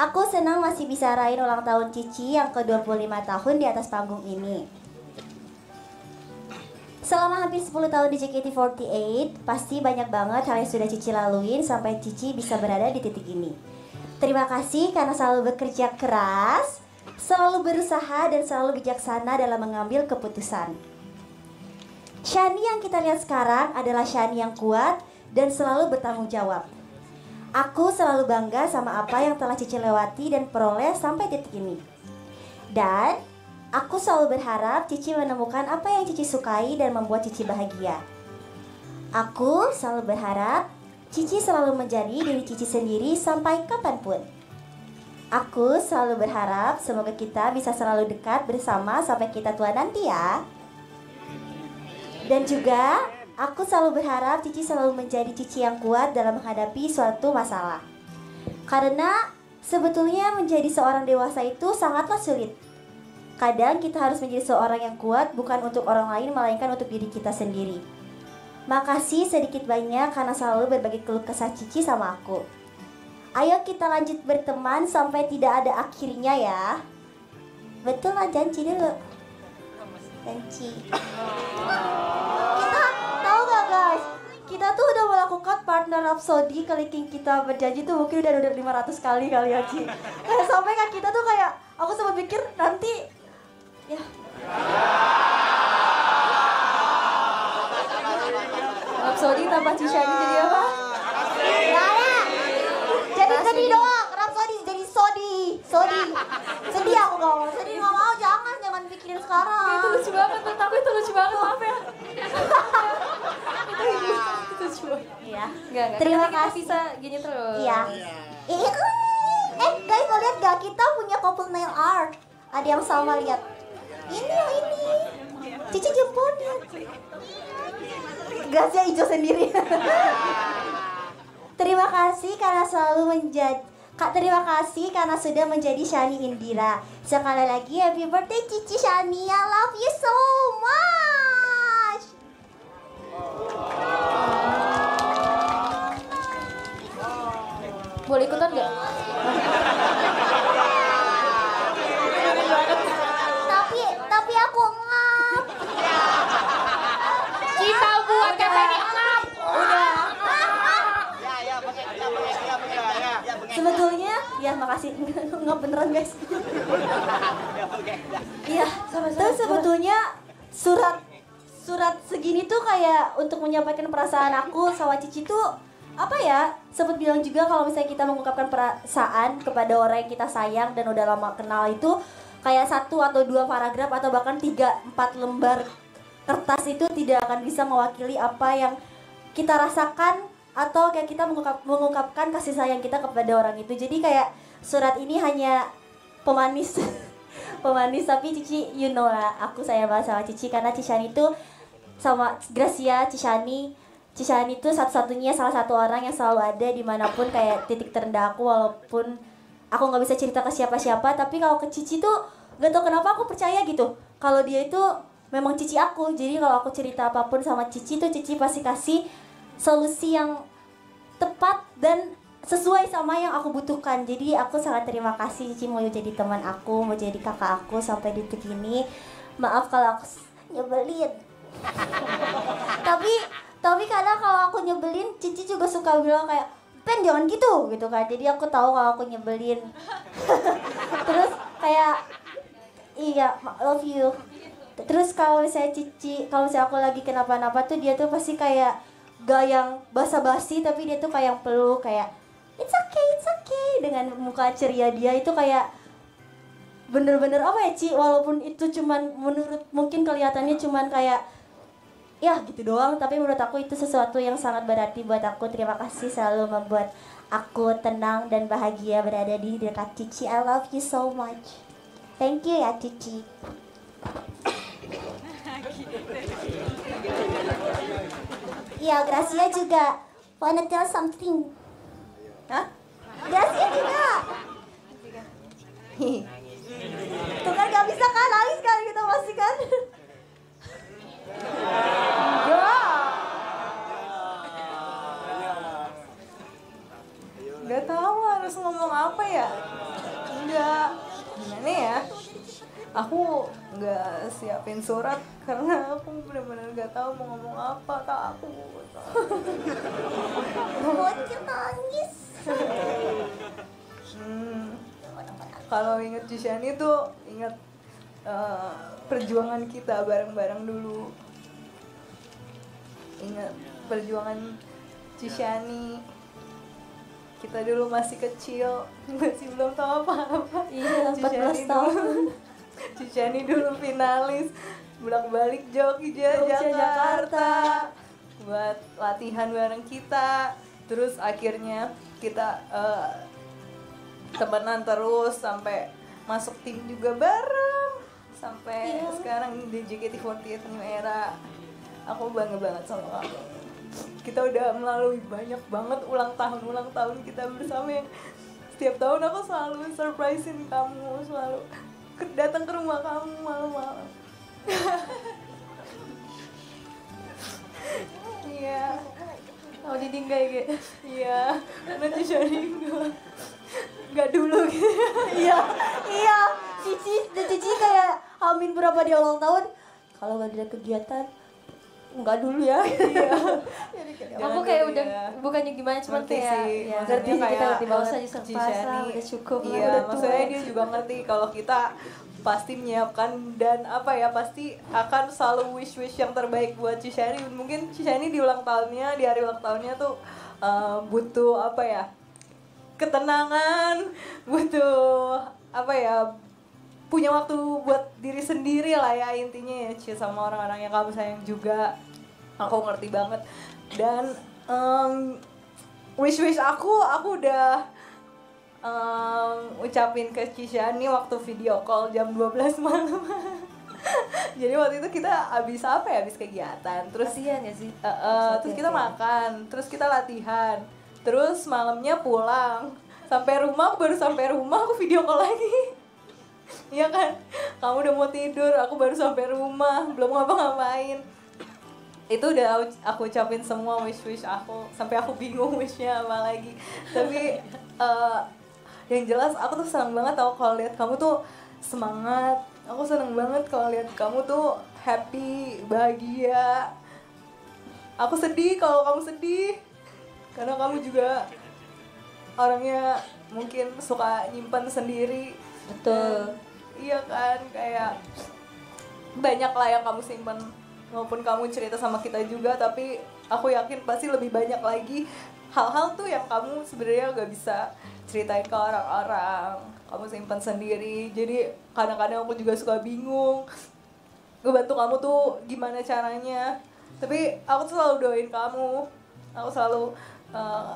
Aku senang masih bisa rayain ulang tahun Cici yang ke-25 tahun di atas panggung ini Selama hampir 10 tahun di JKT48, pasti banyak banget hal yang sudah Cici laluin sampai Cici bisa berada di titik ini. Terima kasih karena selalu bekerja keras, selalu berusaha dan selalu bijaksana dalam mengambil keputusan. Shani yang kita lihat sekarang adalah Shani yang kuat dan selalu bertanggung jawab. Aku selalu bangga sama apa yang telah Cici lewati dan peroleh sampai titik ini. Dan aku selalu berharap Cici menemukan apa yang Cici sukai dan membuat Cici bahagia. Aku selalu berharap Cici selalu menjadi diri Cici sendiri sampai kapan pun. Aku selalu berharap semoga kita bisa selalu dekat bersama sampai kita tua nanti ya. Dan juga aku selalu berharap Cici selalu menjadi Cici yang kuat dalam menghadapi suatu masalah. Karena sebetulnya menjadi seorang dewasa itu sangatlah sulit. Kadang kita harus menjadi seorang yang kuat bukan untuk orang lain melainkan untuk diri kita sendiri. Makasih sedikit banyak karena selalu berbagi keluh kesah Cici sama aku. Ayo kita lanjut berteman sampai tidak ada akhirnya ya. Betul lah janji dulu. Janji. Kita tuh udah melakukan partner Rhapsody Keliking kita berjanji tuh mungkin udah udah 500 kali kali ya Ci Kayak sampai kan kita tuh kayak Aku sempat pikir nanti Ya. Rhapsody tanpa Cishani jadi apa? Gak ada Jadi sedih doang Sodi Sedih aku mau Sedih gak mau jangan Jangan pikirin sekarang Itu lucu banget, menurut aku itu lucu banget, maaf ya. Iya Enggak, enggak. Terima Nanti kita kasih. bisa gini terus. Iya. Eh, eh guys mau lihat gak kita punya couple nail art? Ada yang sama lihat. Ini yang ini. Cici jempolnya. Gasnya hijau sendiri. (laughs) terima kasih karena selalu menjadi Kak terima kasih karena sudah menjadi Shani Indira. Sekali lagi happy birthday Cici Shani. I love you so much. Boleh ikutan gak? Tapi tapi aku ngap. Kita buat Kak Penny ngap. Sebetulnya ya makasih. (laughs) Nggak beneran guys. Iya. Terus sebetulnya surat surat segini tuh kayak untuk menyampaikan perasaan aku sama Cici tuh apa ya sempat bilang juga kalau misalnya kita mengungkapkan perasaan kepada orang yang kita sayang dan udah lama kenal itu kayak satu atau dua paragraf atau bahkan tiga empat lembar kertas itu tidak akan bisa mewakili apa yang kita rasakan atau kayak kita mengungkap, mengungkapkan kasih sayang kita kepada orang itu. Jadi kayak surat ini hanya pemanis (laughs) pemanis. Tapi Cici you know lah aku sayang banget sama Cici. Karena Cicani itu sama Gracia Cicani. Cicani itu satu-satunya salah satu orang yang selalu ada di mana pun kayak titik terendah aku. Walaupun aku nggak bisa cerita ke siapa-siapa tapi kalau ke Cici tuh nggak tau kenapa aku percaya gitu. Kalau dia itu memang Cici aku. Jadi kalau aku cerita apa pun sama Cici tuh Cici pasti kasih solusi yang tepat dan sesuai sama yang aku butuhkan. Jadi aku sangat terima kasih Cici mau jadi teman aku mau jadi kakak aku sampai detik ini. Maaf kalau aku nyebelin. (laughs) Tapi tapi kadang kalau aku nyebelin Cici juga suka bilang kayak pen jangan gitu gitu kan. Jadi aku tahu kalau aku nyebelin. (laughs) Terus kayak iya love you. Terus kalau misalnya Cici kalau misalnya aku lagi kenapa-napa tuh dia tuh pasti kayak gak yang basa-basi tapi dia tuh kayak peluk kayak it's okay it's okay. Dengan muka ceria dia itu kayak bener-bener apa ya Ci? Walaupun itu cuman menurut mungkin kelihatannya cuman kayak ya gitu doang. Tapi menurut aku itu sesuatu yang sangat berarti buat aku. Terima kasih selalu membuat aku tenang dan bahagia berada di dekat Cici I love you so much. Thank you ya Cici (laughs) Iya, Gracia juga wanna tell something. Hah? Gracia juga. Tuh kan gak bisa kan, nangis kan kita pasti kan. Gak tahu harus ngomong apa ya. Enggak. Gimana ya? Aku nggak siapin surat (laughs) karena aku benar-benar nggak tahu mau ngomong apa ke aku. Bocil nangis. Hmm. Kalau inget Cishani tuh inget eh, perjuangan kita bareng-bareng dulu. Ingat perjuangan Cishani. Kita dulu masih kecil, (laughs) masih belum tahu apa-apa. Iya, 14 Cishani tahun. Cishani dulu finalis bolak-balik Jogja, Jogja, Jakarta, Jakarta. buat latihan bareng kita. Terus akhirnya kita eh, temenan terus sampai masuk tim juga bareng sampai Iya. sekarang di JKT48 New Era. Aku bangga banget sama kamu. Kita udah melalui banyak banget ulang tahun ulang tahun kita bersama yang setiap tahun aku selalu surprisein kamu selalu datang ke rumah kamu malam-malam. Iya. Oh di Dinggai gitu. Iya. Nanti jadi nggak dulu gitu. Iya, iya. Cici, dan Cici kayak amin berapa dia ulang tahun. Kalau nggak ada kegiatan, nggak dulu ya. Iya. (laughs) aku kayak udah bukannya gimana cuman Ngerti kayak sih, ya, ngerti sih kita ngerti banget aja surprise lah udah cukup lah, iya udah maksudnya tua. dia juga ngerti kalau kita pasti menyiapkan dan apa ya pasti akan selalu wish wish yang terbaik buat Cishani mungkin Cishani di ulang tahunnya di hari ulang tahunnya tuh eh, butuh apa ya ketenangan (laughs) butuh apa ya punya waktu buat diri sendiri lah ya intinya ya Ci sama orang-orang yang kamu sayang juga aku ngerti banget. Dan em, wish wish aku aku udah em, ucapin ke Cishani waktu video call jam 12 malam. (laughs) Jadi waktu itu kita habis apa ya habis kegiatan. Terus Kasihan ya sih? Eh, eh, terus kita makan, terus kita latihan, terus malamnya pulang. Sampai rumah, aku baru sampai rumah aku video call lagi. (laughs) Iya kan? Kamu udah mau tidur, aku baru sampai rumah, belum ngapa-ngapain. Itu udah aku- ucapin semua wish-wish aku, sampai aku bingung wishnya apa lagi. Tapi eh, yang jelas aku tuh senang banget tau kalau lihat kamu tuh semangat. Aku seneng banget kalau lihat kamu tuh happy, bahagia, aku sedih kalau kamu sedih karena kamu juga orangnya mungkin suka nyimpan sendiri Betul. iya kan kayak banyak lah yang kamu simpan maupun kamu cerita sama kita juga tapi aku yakin pasti lebih banyak lagi hal-hal tuh yang kamu sebenarnya gak bisa ceritain ke orang-orang. Kamu simpan sendiri. Jadi kadang-kadang aku juga suka bingung ngebantu kamu tuh gimana caranya. Tapi aku tuh selalu doain kamu. Aku selalu uh,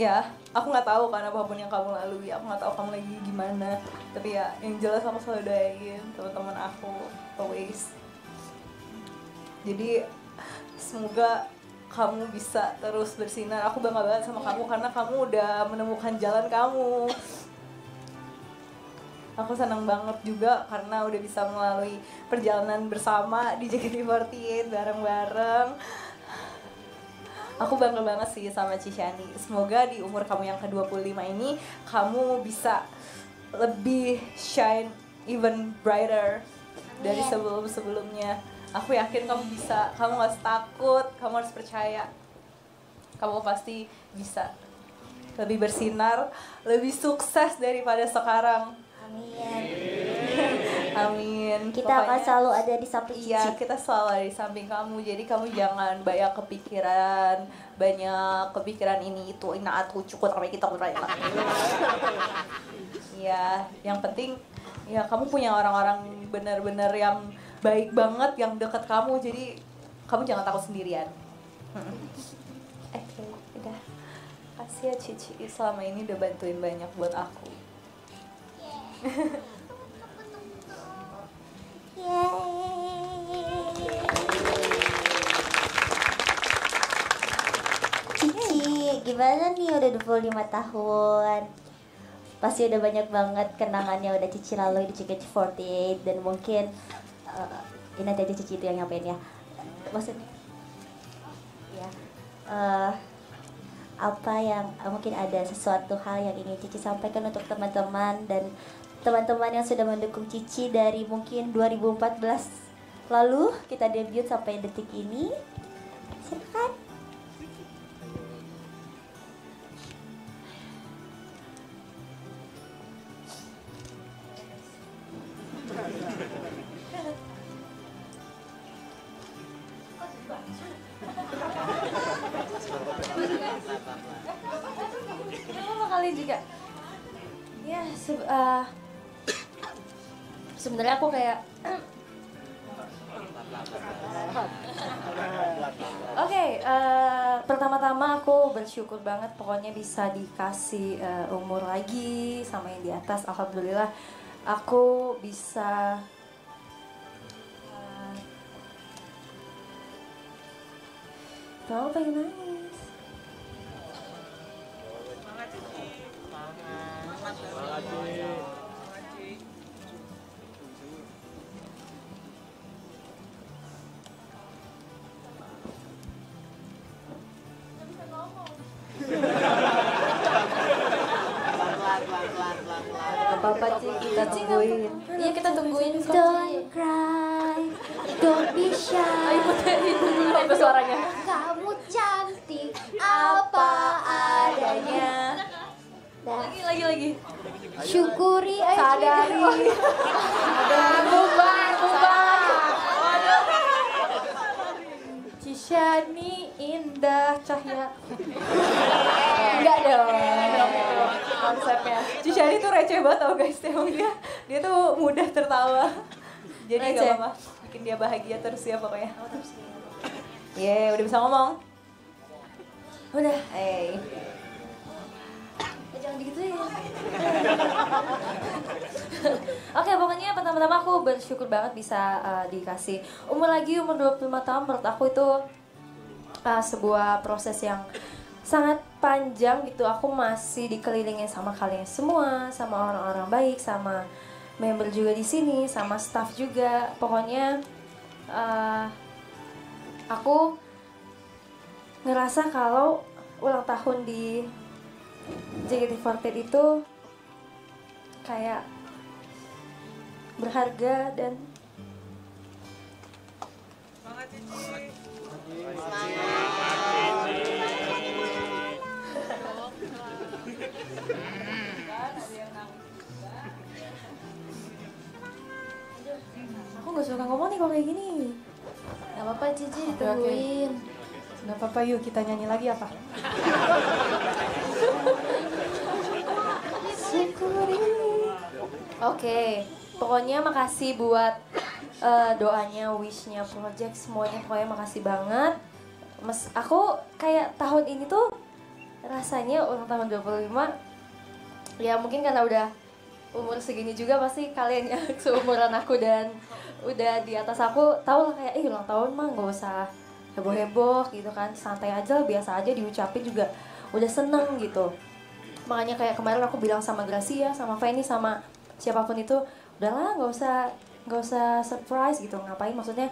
ya aku nggak tahu kan apa pun yang kamu lalui aku nggak tahu kamu lagi gimana. Tapi ya yang jelas aku selalu doain teman-teman aku always. Jadi semoga kamu bisa terus bersinar. Aku bangga banget sama kamu karena kamu udah menemukan jalan kamu. Aku senang banget juga karena udah bisa melalui perjalanan bersama di JKT48 bareng-bareng aku bangga banget sih sama Cishani. Semoga di umur kamu yang ke-25 ini kamu bisa lebih shine even brighter dari sebelum-sebelumnya. Aku yakin kamu bisa. Kamu gak usah takut. Kamu harus percaya. Kamu pasti bisa lebih bersinar lebih sukses daripada sekarang. Amin. Amin Kita akan Pokoknya- selalu ada di samping Iya, Cici. kita selalu ada di samping kamu. Jadi kamu jangan banyak kepikiran, banyak kepikiran ini itu, ina aku cukup sampai kita. Iya, yang penting ya kamu punya orang-orang benar-benar yang baik banget yang dekat kamu. Jadi kamu jangan takut sendirian. (laughs) Oke, udah. Kasih ya Cici selama ini udah bantuin banyak buat aku. (laughs) Cici, gimana nih udah 25 tahun? Pasti udah banyak banget kenangannya udah Cici lalui di JKT48 dan mungkin eh, ini nanti aja Cici itu yang nyampein ya. Maksudnya ya eh, apa yang eh, mungkin ada sesuatu hal yang ingin Cici sampaikan untuk teman-teman dan teman-teman yang sudah mendukung Cici dari mungkin 2014 lalu kita debut sampai detik ini. Silakan. Kali juga. Ya, eh, sebenarnya aku kayak (clears throat) Oke, eh, pertama-tama aku bersyukur banget pokoknya bisa dikasih eh, umur lagi sama yang di atas. Alhamdulillah aku bisa eh, Tahu pengen nangis. Syukuri aja. Sadari. Bubar, bubar. Cishani indah cahaya. Enggak dong. Konsepnya. Cishani tuh receh banget tau guys. Emang dia dia tuh mudah tertawa. Jadi Receh. gak apa-apa. Bikin dia bahagia terus ya pokoknya. Ye, udah bisa ngomong. Udah. Eh, Jangan digituin. (laughs) Oke, pokoknya pertama-tama aku bersyukur banget bisa uh, dikasih umur lagi umur 25 tahun menurut aku itu uh, sebuah proses yang sangat panjang gitu. Aku masih dikelilingi sama kalian semua, sama orang-orang baik, sama member juga di sini, sama staff juga. Pokoknya uh, aku ngerasa kalau ulang tahun di JKT48 itu kayak berharga dan aku nggak suka ngomong nih kalau kayak gini. Nggak apa-apa Cici ditungguin nggak apa-apa yuk kita nyanyi lagi apa? (laughs) Oke, pokoknya makasih buat eh, doanya, wishnya, project semuanya. Pokoknya makasih banget. Mas, aku kayak tahun ini tuh rasanya ulang tahun 25 ya mungkin karena udah umur segini juga pasti kalian yang (laughs) seumuran aku dan udah di atas aku tahu lah kayak eh ulang tahun mah nggak usah heboh-heboh gitu kan. Santai aja biasa aja diucapin juga udah seneng gitu makanya kayak kemarin aku bilang sama Gracia sama Fanny sama siapa pun itu udahlah nggak usah nggak usah surprise gitu. Ngapain? Maksudnya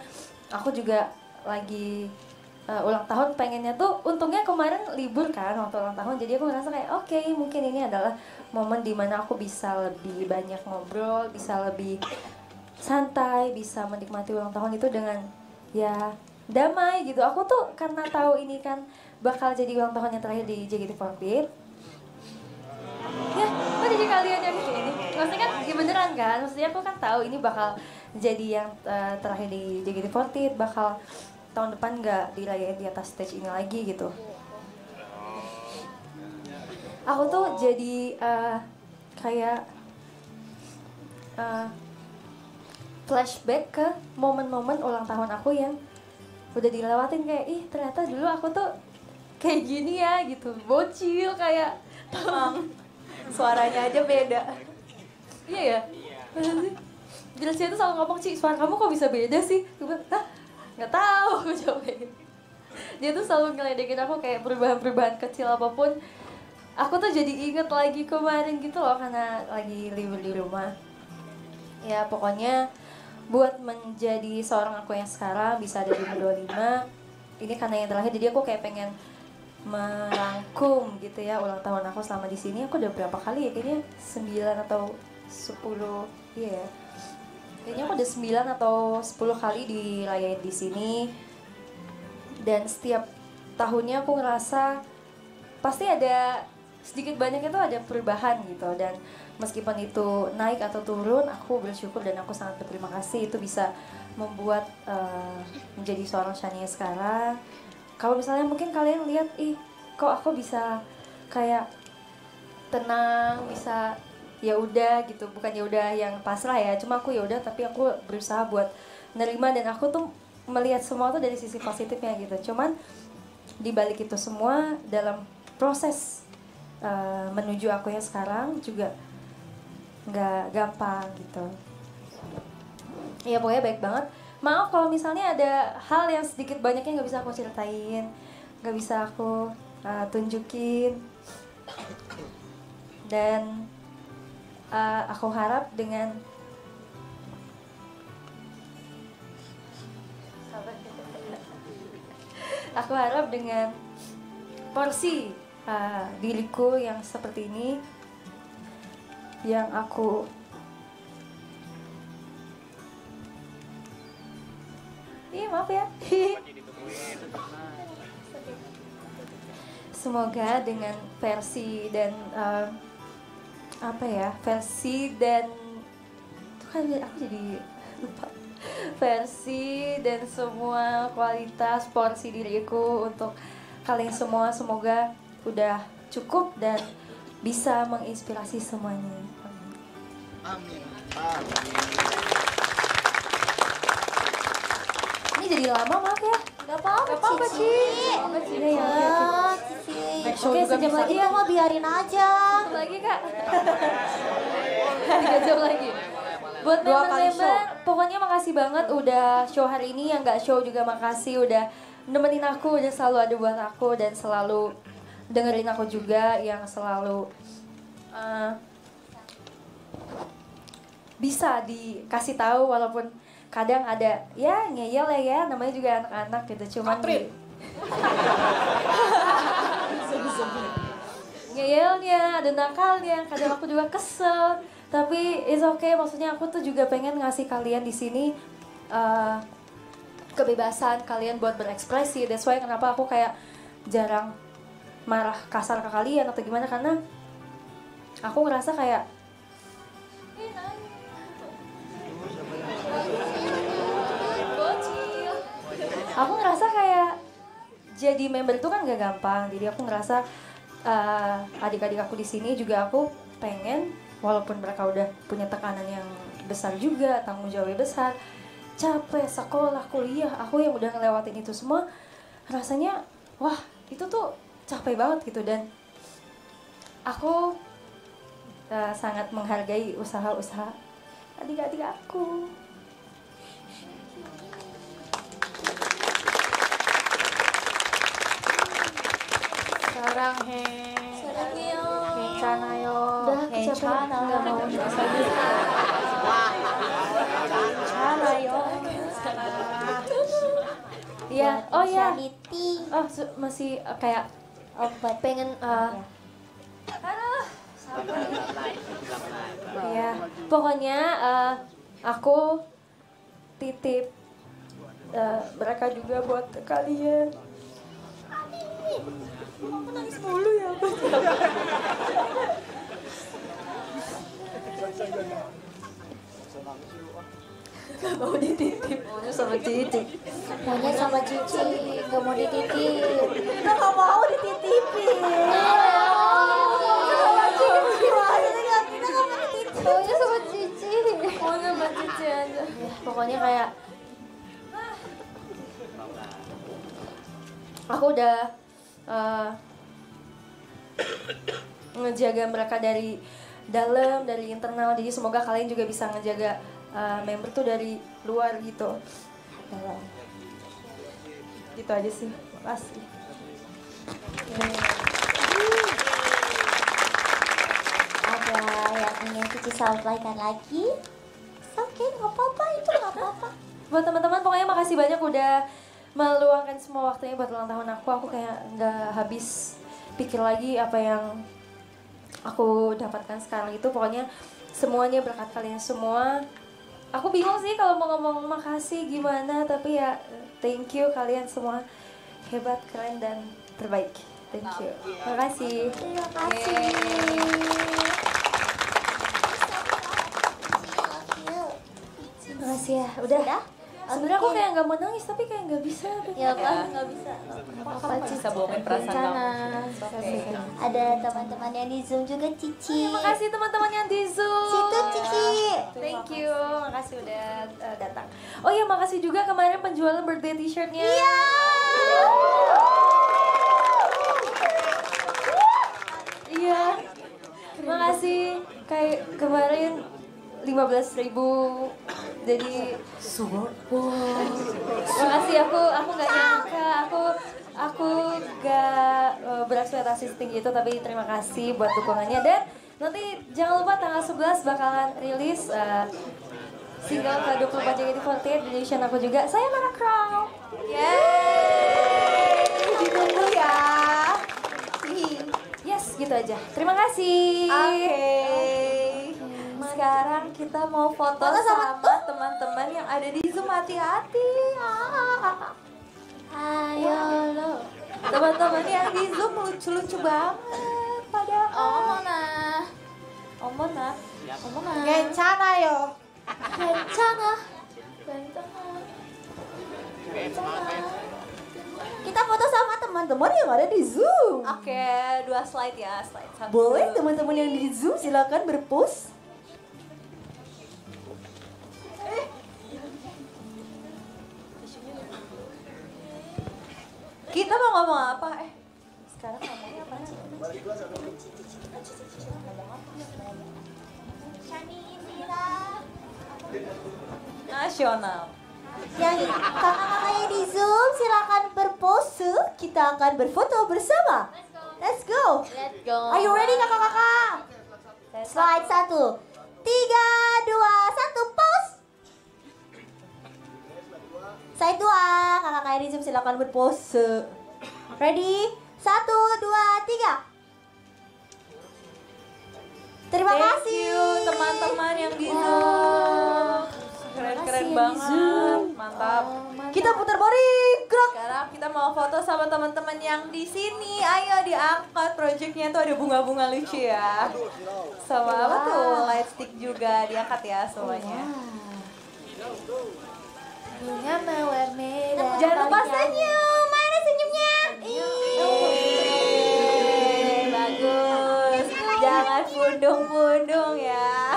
aku juga lagi uh, ulang tahun pengennya tuh untungnya kemarin libur kan waktu ulang tahun. Jadi aku ngerasa kayak oke mungkin ini adalah momen di mana aku bisa lebih banyak ngobrol bisa lebih santai bisa menikmati ulang tahun itu dengan ya damai gitu. Aku tuh karena tahu ini kan bakal jadi ulang tahun yang terakhir di JKT48 ya kok jadi kalian yang ini maksudnya kan ya beneran kan maksudnya aku kan tahu ini bakal jadi yang uh, terakhir di JKT48 bakal tahun depan nggak dirayain di atas stage ini lagi gitu. Aku tuh jadi uh, kayak uh, flashback ke momen-momen ulang tahun aku yang udah dilewatin kayak ih ternyata dulu aku tuh kayak gini ya gitu. Bocil kayak Suaranya aja beda. iya ya? Jelasnya tuh selalu ngomong Ci, suara kamu kok bisa beda sih? Gue bilang, hah? Gak tahu, (laughs) gue Dia tuh selalu ngeledekin aku kayak perubahan-perubahan kecil apa pun. Aku tuh jadi inget lagi kemarin gitu loh karena lagi libur di rumah. Ya pokoknya buat menjadi seorang aku yang sekarang bisa umur 25 Ini karena yang terakhir. Jadi aku kayak pengen merangkum gitu ya ulang tahun aku selama di sini. Aku udah berapa kali ya? Kayaknya 9 atau 10 iya ya. Kayaknya aku udah 9 atau 10 kali dirayain di sini. Dan setiap tahunnya aku ngerasa pasti ada sedikit banyak itu ada perubahan gitu. Dan meskipun itu naik atau turun aku bersyukur dan aku sangat berterima kasih. Itu bisa membuat eh, menjadi seorang Shania sekarang kalau misalnya mungkin kalian lihat ih kok aku bisa kayak tenang bisa ya udah gitu. Bukan ya udah yang pasrah ya cuma aku ya udah tapi aku berusaha buat nerima. Dan aku tuh melihat semua tuh dari sisi positifnya gitu. Cuman di balik itu semua dalam proses eh, menuju aku yang sekarang juga nggak gampang gitu. Ya pokoknya baik banget maaf kalau misalnya ada hal yang sedikit banyaknya nggak bisa aku ceritain nggak bisa aku uh, tunjukin. Dan uh, aku harap dengan (laughs) aku harap dengan porsi uh, diriku yang seperti ini yang aku Iya maaf ya. Semoga dengan versi dan eh, apa ya versi dan itu kan aku jadi lupa versi dan semua kualitas porsi diriku untuk kalian semua semoga udah cukup dan bisa menginspirasi semuanya. Amin. Ini jadi lama maaf ya. Gak apa-apa, Gak apa-apa, Cici. Cici. Iya, iya, oke, oke. Ya, Cici. Next show Oke, juga sejam bisa. lagi ya. mau biarin aja. Satu lagi kak Tiga jam lagi Buat member-member Pokoknya makasih banget udah show hari ini Yang gak show juga makasih Udah nemenin aku Udah selalu ada buat aku Dan selalu dengerin aku juga Yang selalu eh, Bisa dikasih tahu Walaupun kadang ada Ya ngeyel ya ya Namanya juga anak-anak gitu Cuman di- (laughs) ngeyelnya, ada nakalnya, kadang aku juga kesel. Tapi it's okay, maksudnya aku tuh juga pengen ngasih kalian di sini uh, kebebasan kalian buat berekspresi. That's why kenapa aku kayak jarang marah kasar ke kalian atau gimana karena aku ngerasa kayak aku ngerasa kayak jadi member itu kan gak gampang. Jadi aku ngerasa eh, adik-adik aku di sini juga aku pengen walaupun mereka udah punya tekanan yang besar juga tanggung jawabnya besar capek sekolah kuliah aku yang udah ngelewatin itu semua rasanya wah itu tuh capek banget gitu. Dan aku eh, sangat menghargai usaha-usaha adik-adik aku Sarang. Iya, oh iya. Charity. Oh, masih eh, kayak Obat pengen eh. Iya, pokoknya eh, aku titip eh, mereka juga buat kalian. Aku nangis mulu ya. Gak mau dititip, maunya sama Cici. Maunya sama Cici, nggak mau dititip. Kita nggak mau dititipin. Maunya sama Cici. Maunya sama Cici aja. Ya, pokoknya kayak aku udah eh, (coughs) ngejaga mereka dari dalam dari internal. Jadi semoga kalian juga bisa ngejaga eh, member tuh dari luar gitu. Gitu aja sih. Makasih. Ada yang ingin Cici sampaikan lagi? Oke, nggak apa-apa itu nggak apa-apa. buat teman-teman pokoknya makasih banyak udah meluangkan semua waktunya buat ulang tahun aku. Aku kayak nggak habis pikir lagi apa yang aku dapatkan sekarang itu. Pokoknya semuanya berkat kalian semua. Aku bingung sih kalau mau ngomong makasih gimana tapi ya thank you kalian semua. Hebat keren dan terbaik. Thank you. Makasih. Terima kasih. terima kasih. Ya. Udah sebenarnya aku kayak nggak mau nangis tapi kayak nggak bisa Ya kan nggak bisa. Apa bisa bohongin perasaan kamu? Ada teman-teman yang di Zoom juga Cici. Terima kasih teman-teman yang di Zoom. Situ Cici. Thank you, makasih udah uh, datang. Oh iya, makasih juga kemarin penjualan birthday t-shirtnya. Iya. Iya. Makasih kayak kemarin 15.000 ribu jadi makasih aku aku nggak nyangka aku aku nggak uh, berekspektasi setinggi itu tapi terima kasih buat dukungannya. Dan nanti jangan lupa tanggal 11 bakalan rilis uh, single ke 24 JKT48 Indonesian aku juga. Saya Nara Crow. Yeay, ditunggu ya. yes gitu aja. Terima kasih. Oke. Sekarang kita mau foto, sama teman-teman yang ada di Zoom hati-hati. Ayo lo. Teman-teman yang di Zoom lucu-lucu banget pada Oh, Mona. Oh, Mona. Oh, Mona. Kencana yo. Kencana. Kita foto sama teman-teman yang ada di Zoom. Oke, dua slide ya, slide satu. Boleh teman-teman yang di Zoom silakan berpost. Kita mau ngomong apa? Eh, sekarang ngomongnya apa sih? Nasional. Yang kakak-kakak yang di Zoom silakan berpose. Kita akan berfoto bersama. Let's go. Let's go. Are you ready kakak-kakak? Slide satu. Tiga, dua, satu, pose. Slide dua, di Zoom silakan berpose. Ready? Satu, dua, tiga. Terima Thank kasih. you teman-teman yang di Zoom. Keren-keren banget. Mantap. Kita putar balik. Gerak. Sekarang kita mau foto sama teman-teman yang di sini. Ayo diangkat projectnya tuh ada bunga-bunga lucu ya. Sama apa tuh? Light stick juga diangkat ya semuanya. Bunga mawar merah. Jangan lupa senyum. Mana senyumnya? Ih, bagus. Jangan pundung-pundung ya.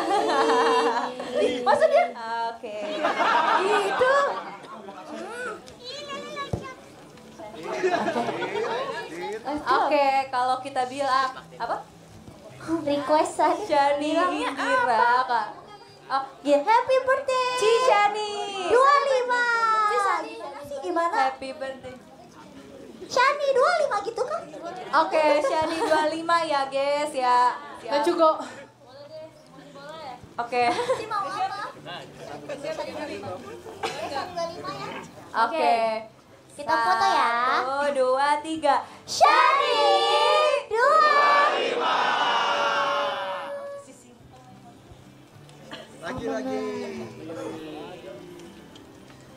Masuk dia. Oke. Itu. Oke, kalau kita bilang apa? Requestan. Shani Indira kak. Oh, Ya, happy birthday. Cicani. 25. Shani gimana? Happy birthday. Shani 25 gitu kan? Oke, Shani 25 ya guys ya. Siap. Dan juga Oke. Si mau apa? Oke. Kita foto ya. Satu, dua, tiga. Shani 25. Lagi-lagi.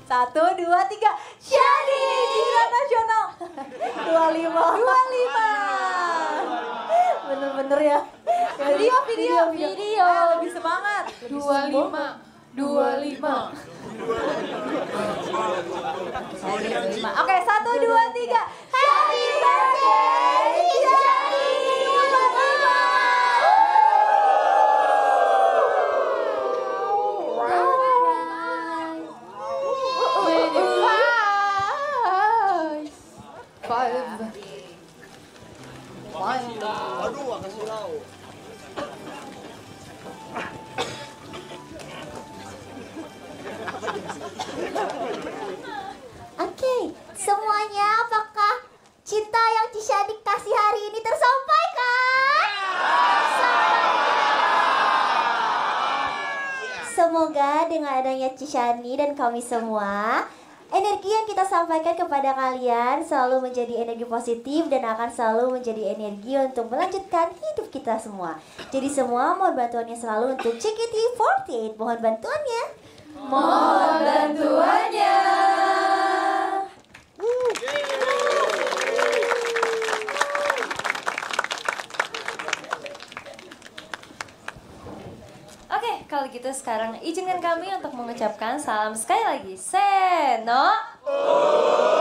Satu, dua, tiga. Shani Jiran Nasional. 25. 25. Bener-bener ya. Video, video, video. Ayo, lebih semangat. 25 25 Oke, satu, dua, tiga. Happy birthday, Shani Aduh, kasih lau. Oke, semuanya apakah cinta yang Cishani kasih hari ini tersampaikan? Semoga dengan adanya Cishani dan kami semua Energi yang kita sampaikan kepada kalian selalu menjadi energi positif dan akan selalu menjadi energi untuk melanjutkan hidup kita semua. Jadi semua mohon bantuannya selalu untuk CKT48. Mohon bantuannya. Mohon bantuannya Oke, kalau gitu sekarang izinkan kami untuk mengucapkan salam sekali lagi. Seno. Terima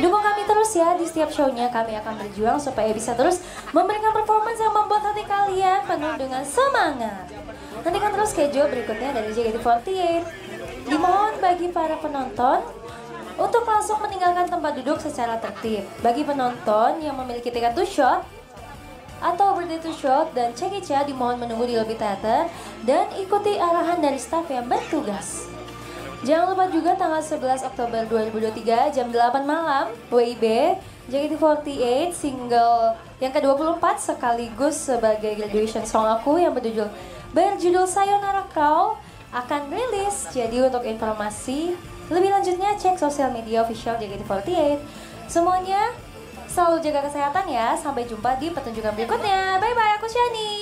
Dukung kami terus ya di setiap shownya kami akan berjuang supaya bisa terus memberikan performance yang membuat hati kalian penuh dengan semangat. Nantikan terus schedule berikutnya dari JKT48. Dimohon bagi para penonton untuk langsung meninggalkan tempat duduk secara tertib. Bagi penonton yang memiliki tiket to shot atau birthday to shot dan cekicnya dimohon menunggu di lobby teater dan ikuti arahan dari staf yang bertugas. Jangan lupa juga tanggal 11 Oktober 2023 jam 8 malam WIB JKT48 single yang ke-24 sekaligus sebagai graduation song aku yang berjudul berjudul Sayonara Kau akan rilis. Jadi untuk informasi lebih lanjutnya cek sosial media official JKT48. Semuanya selalu jaga kesehatan ya. Sampai jumpa di pertunjukan berikutnya. Bye bye, aku Shani.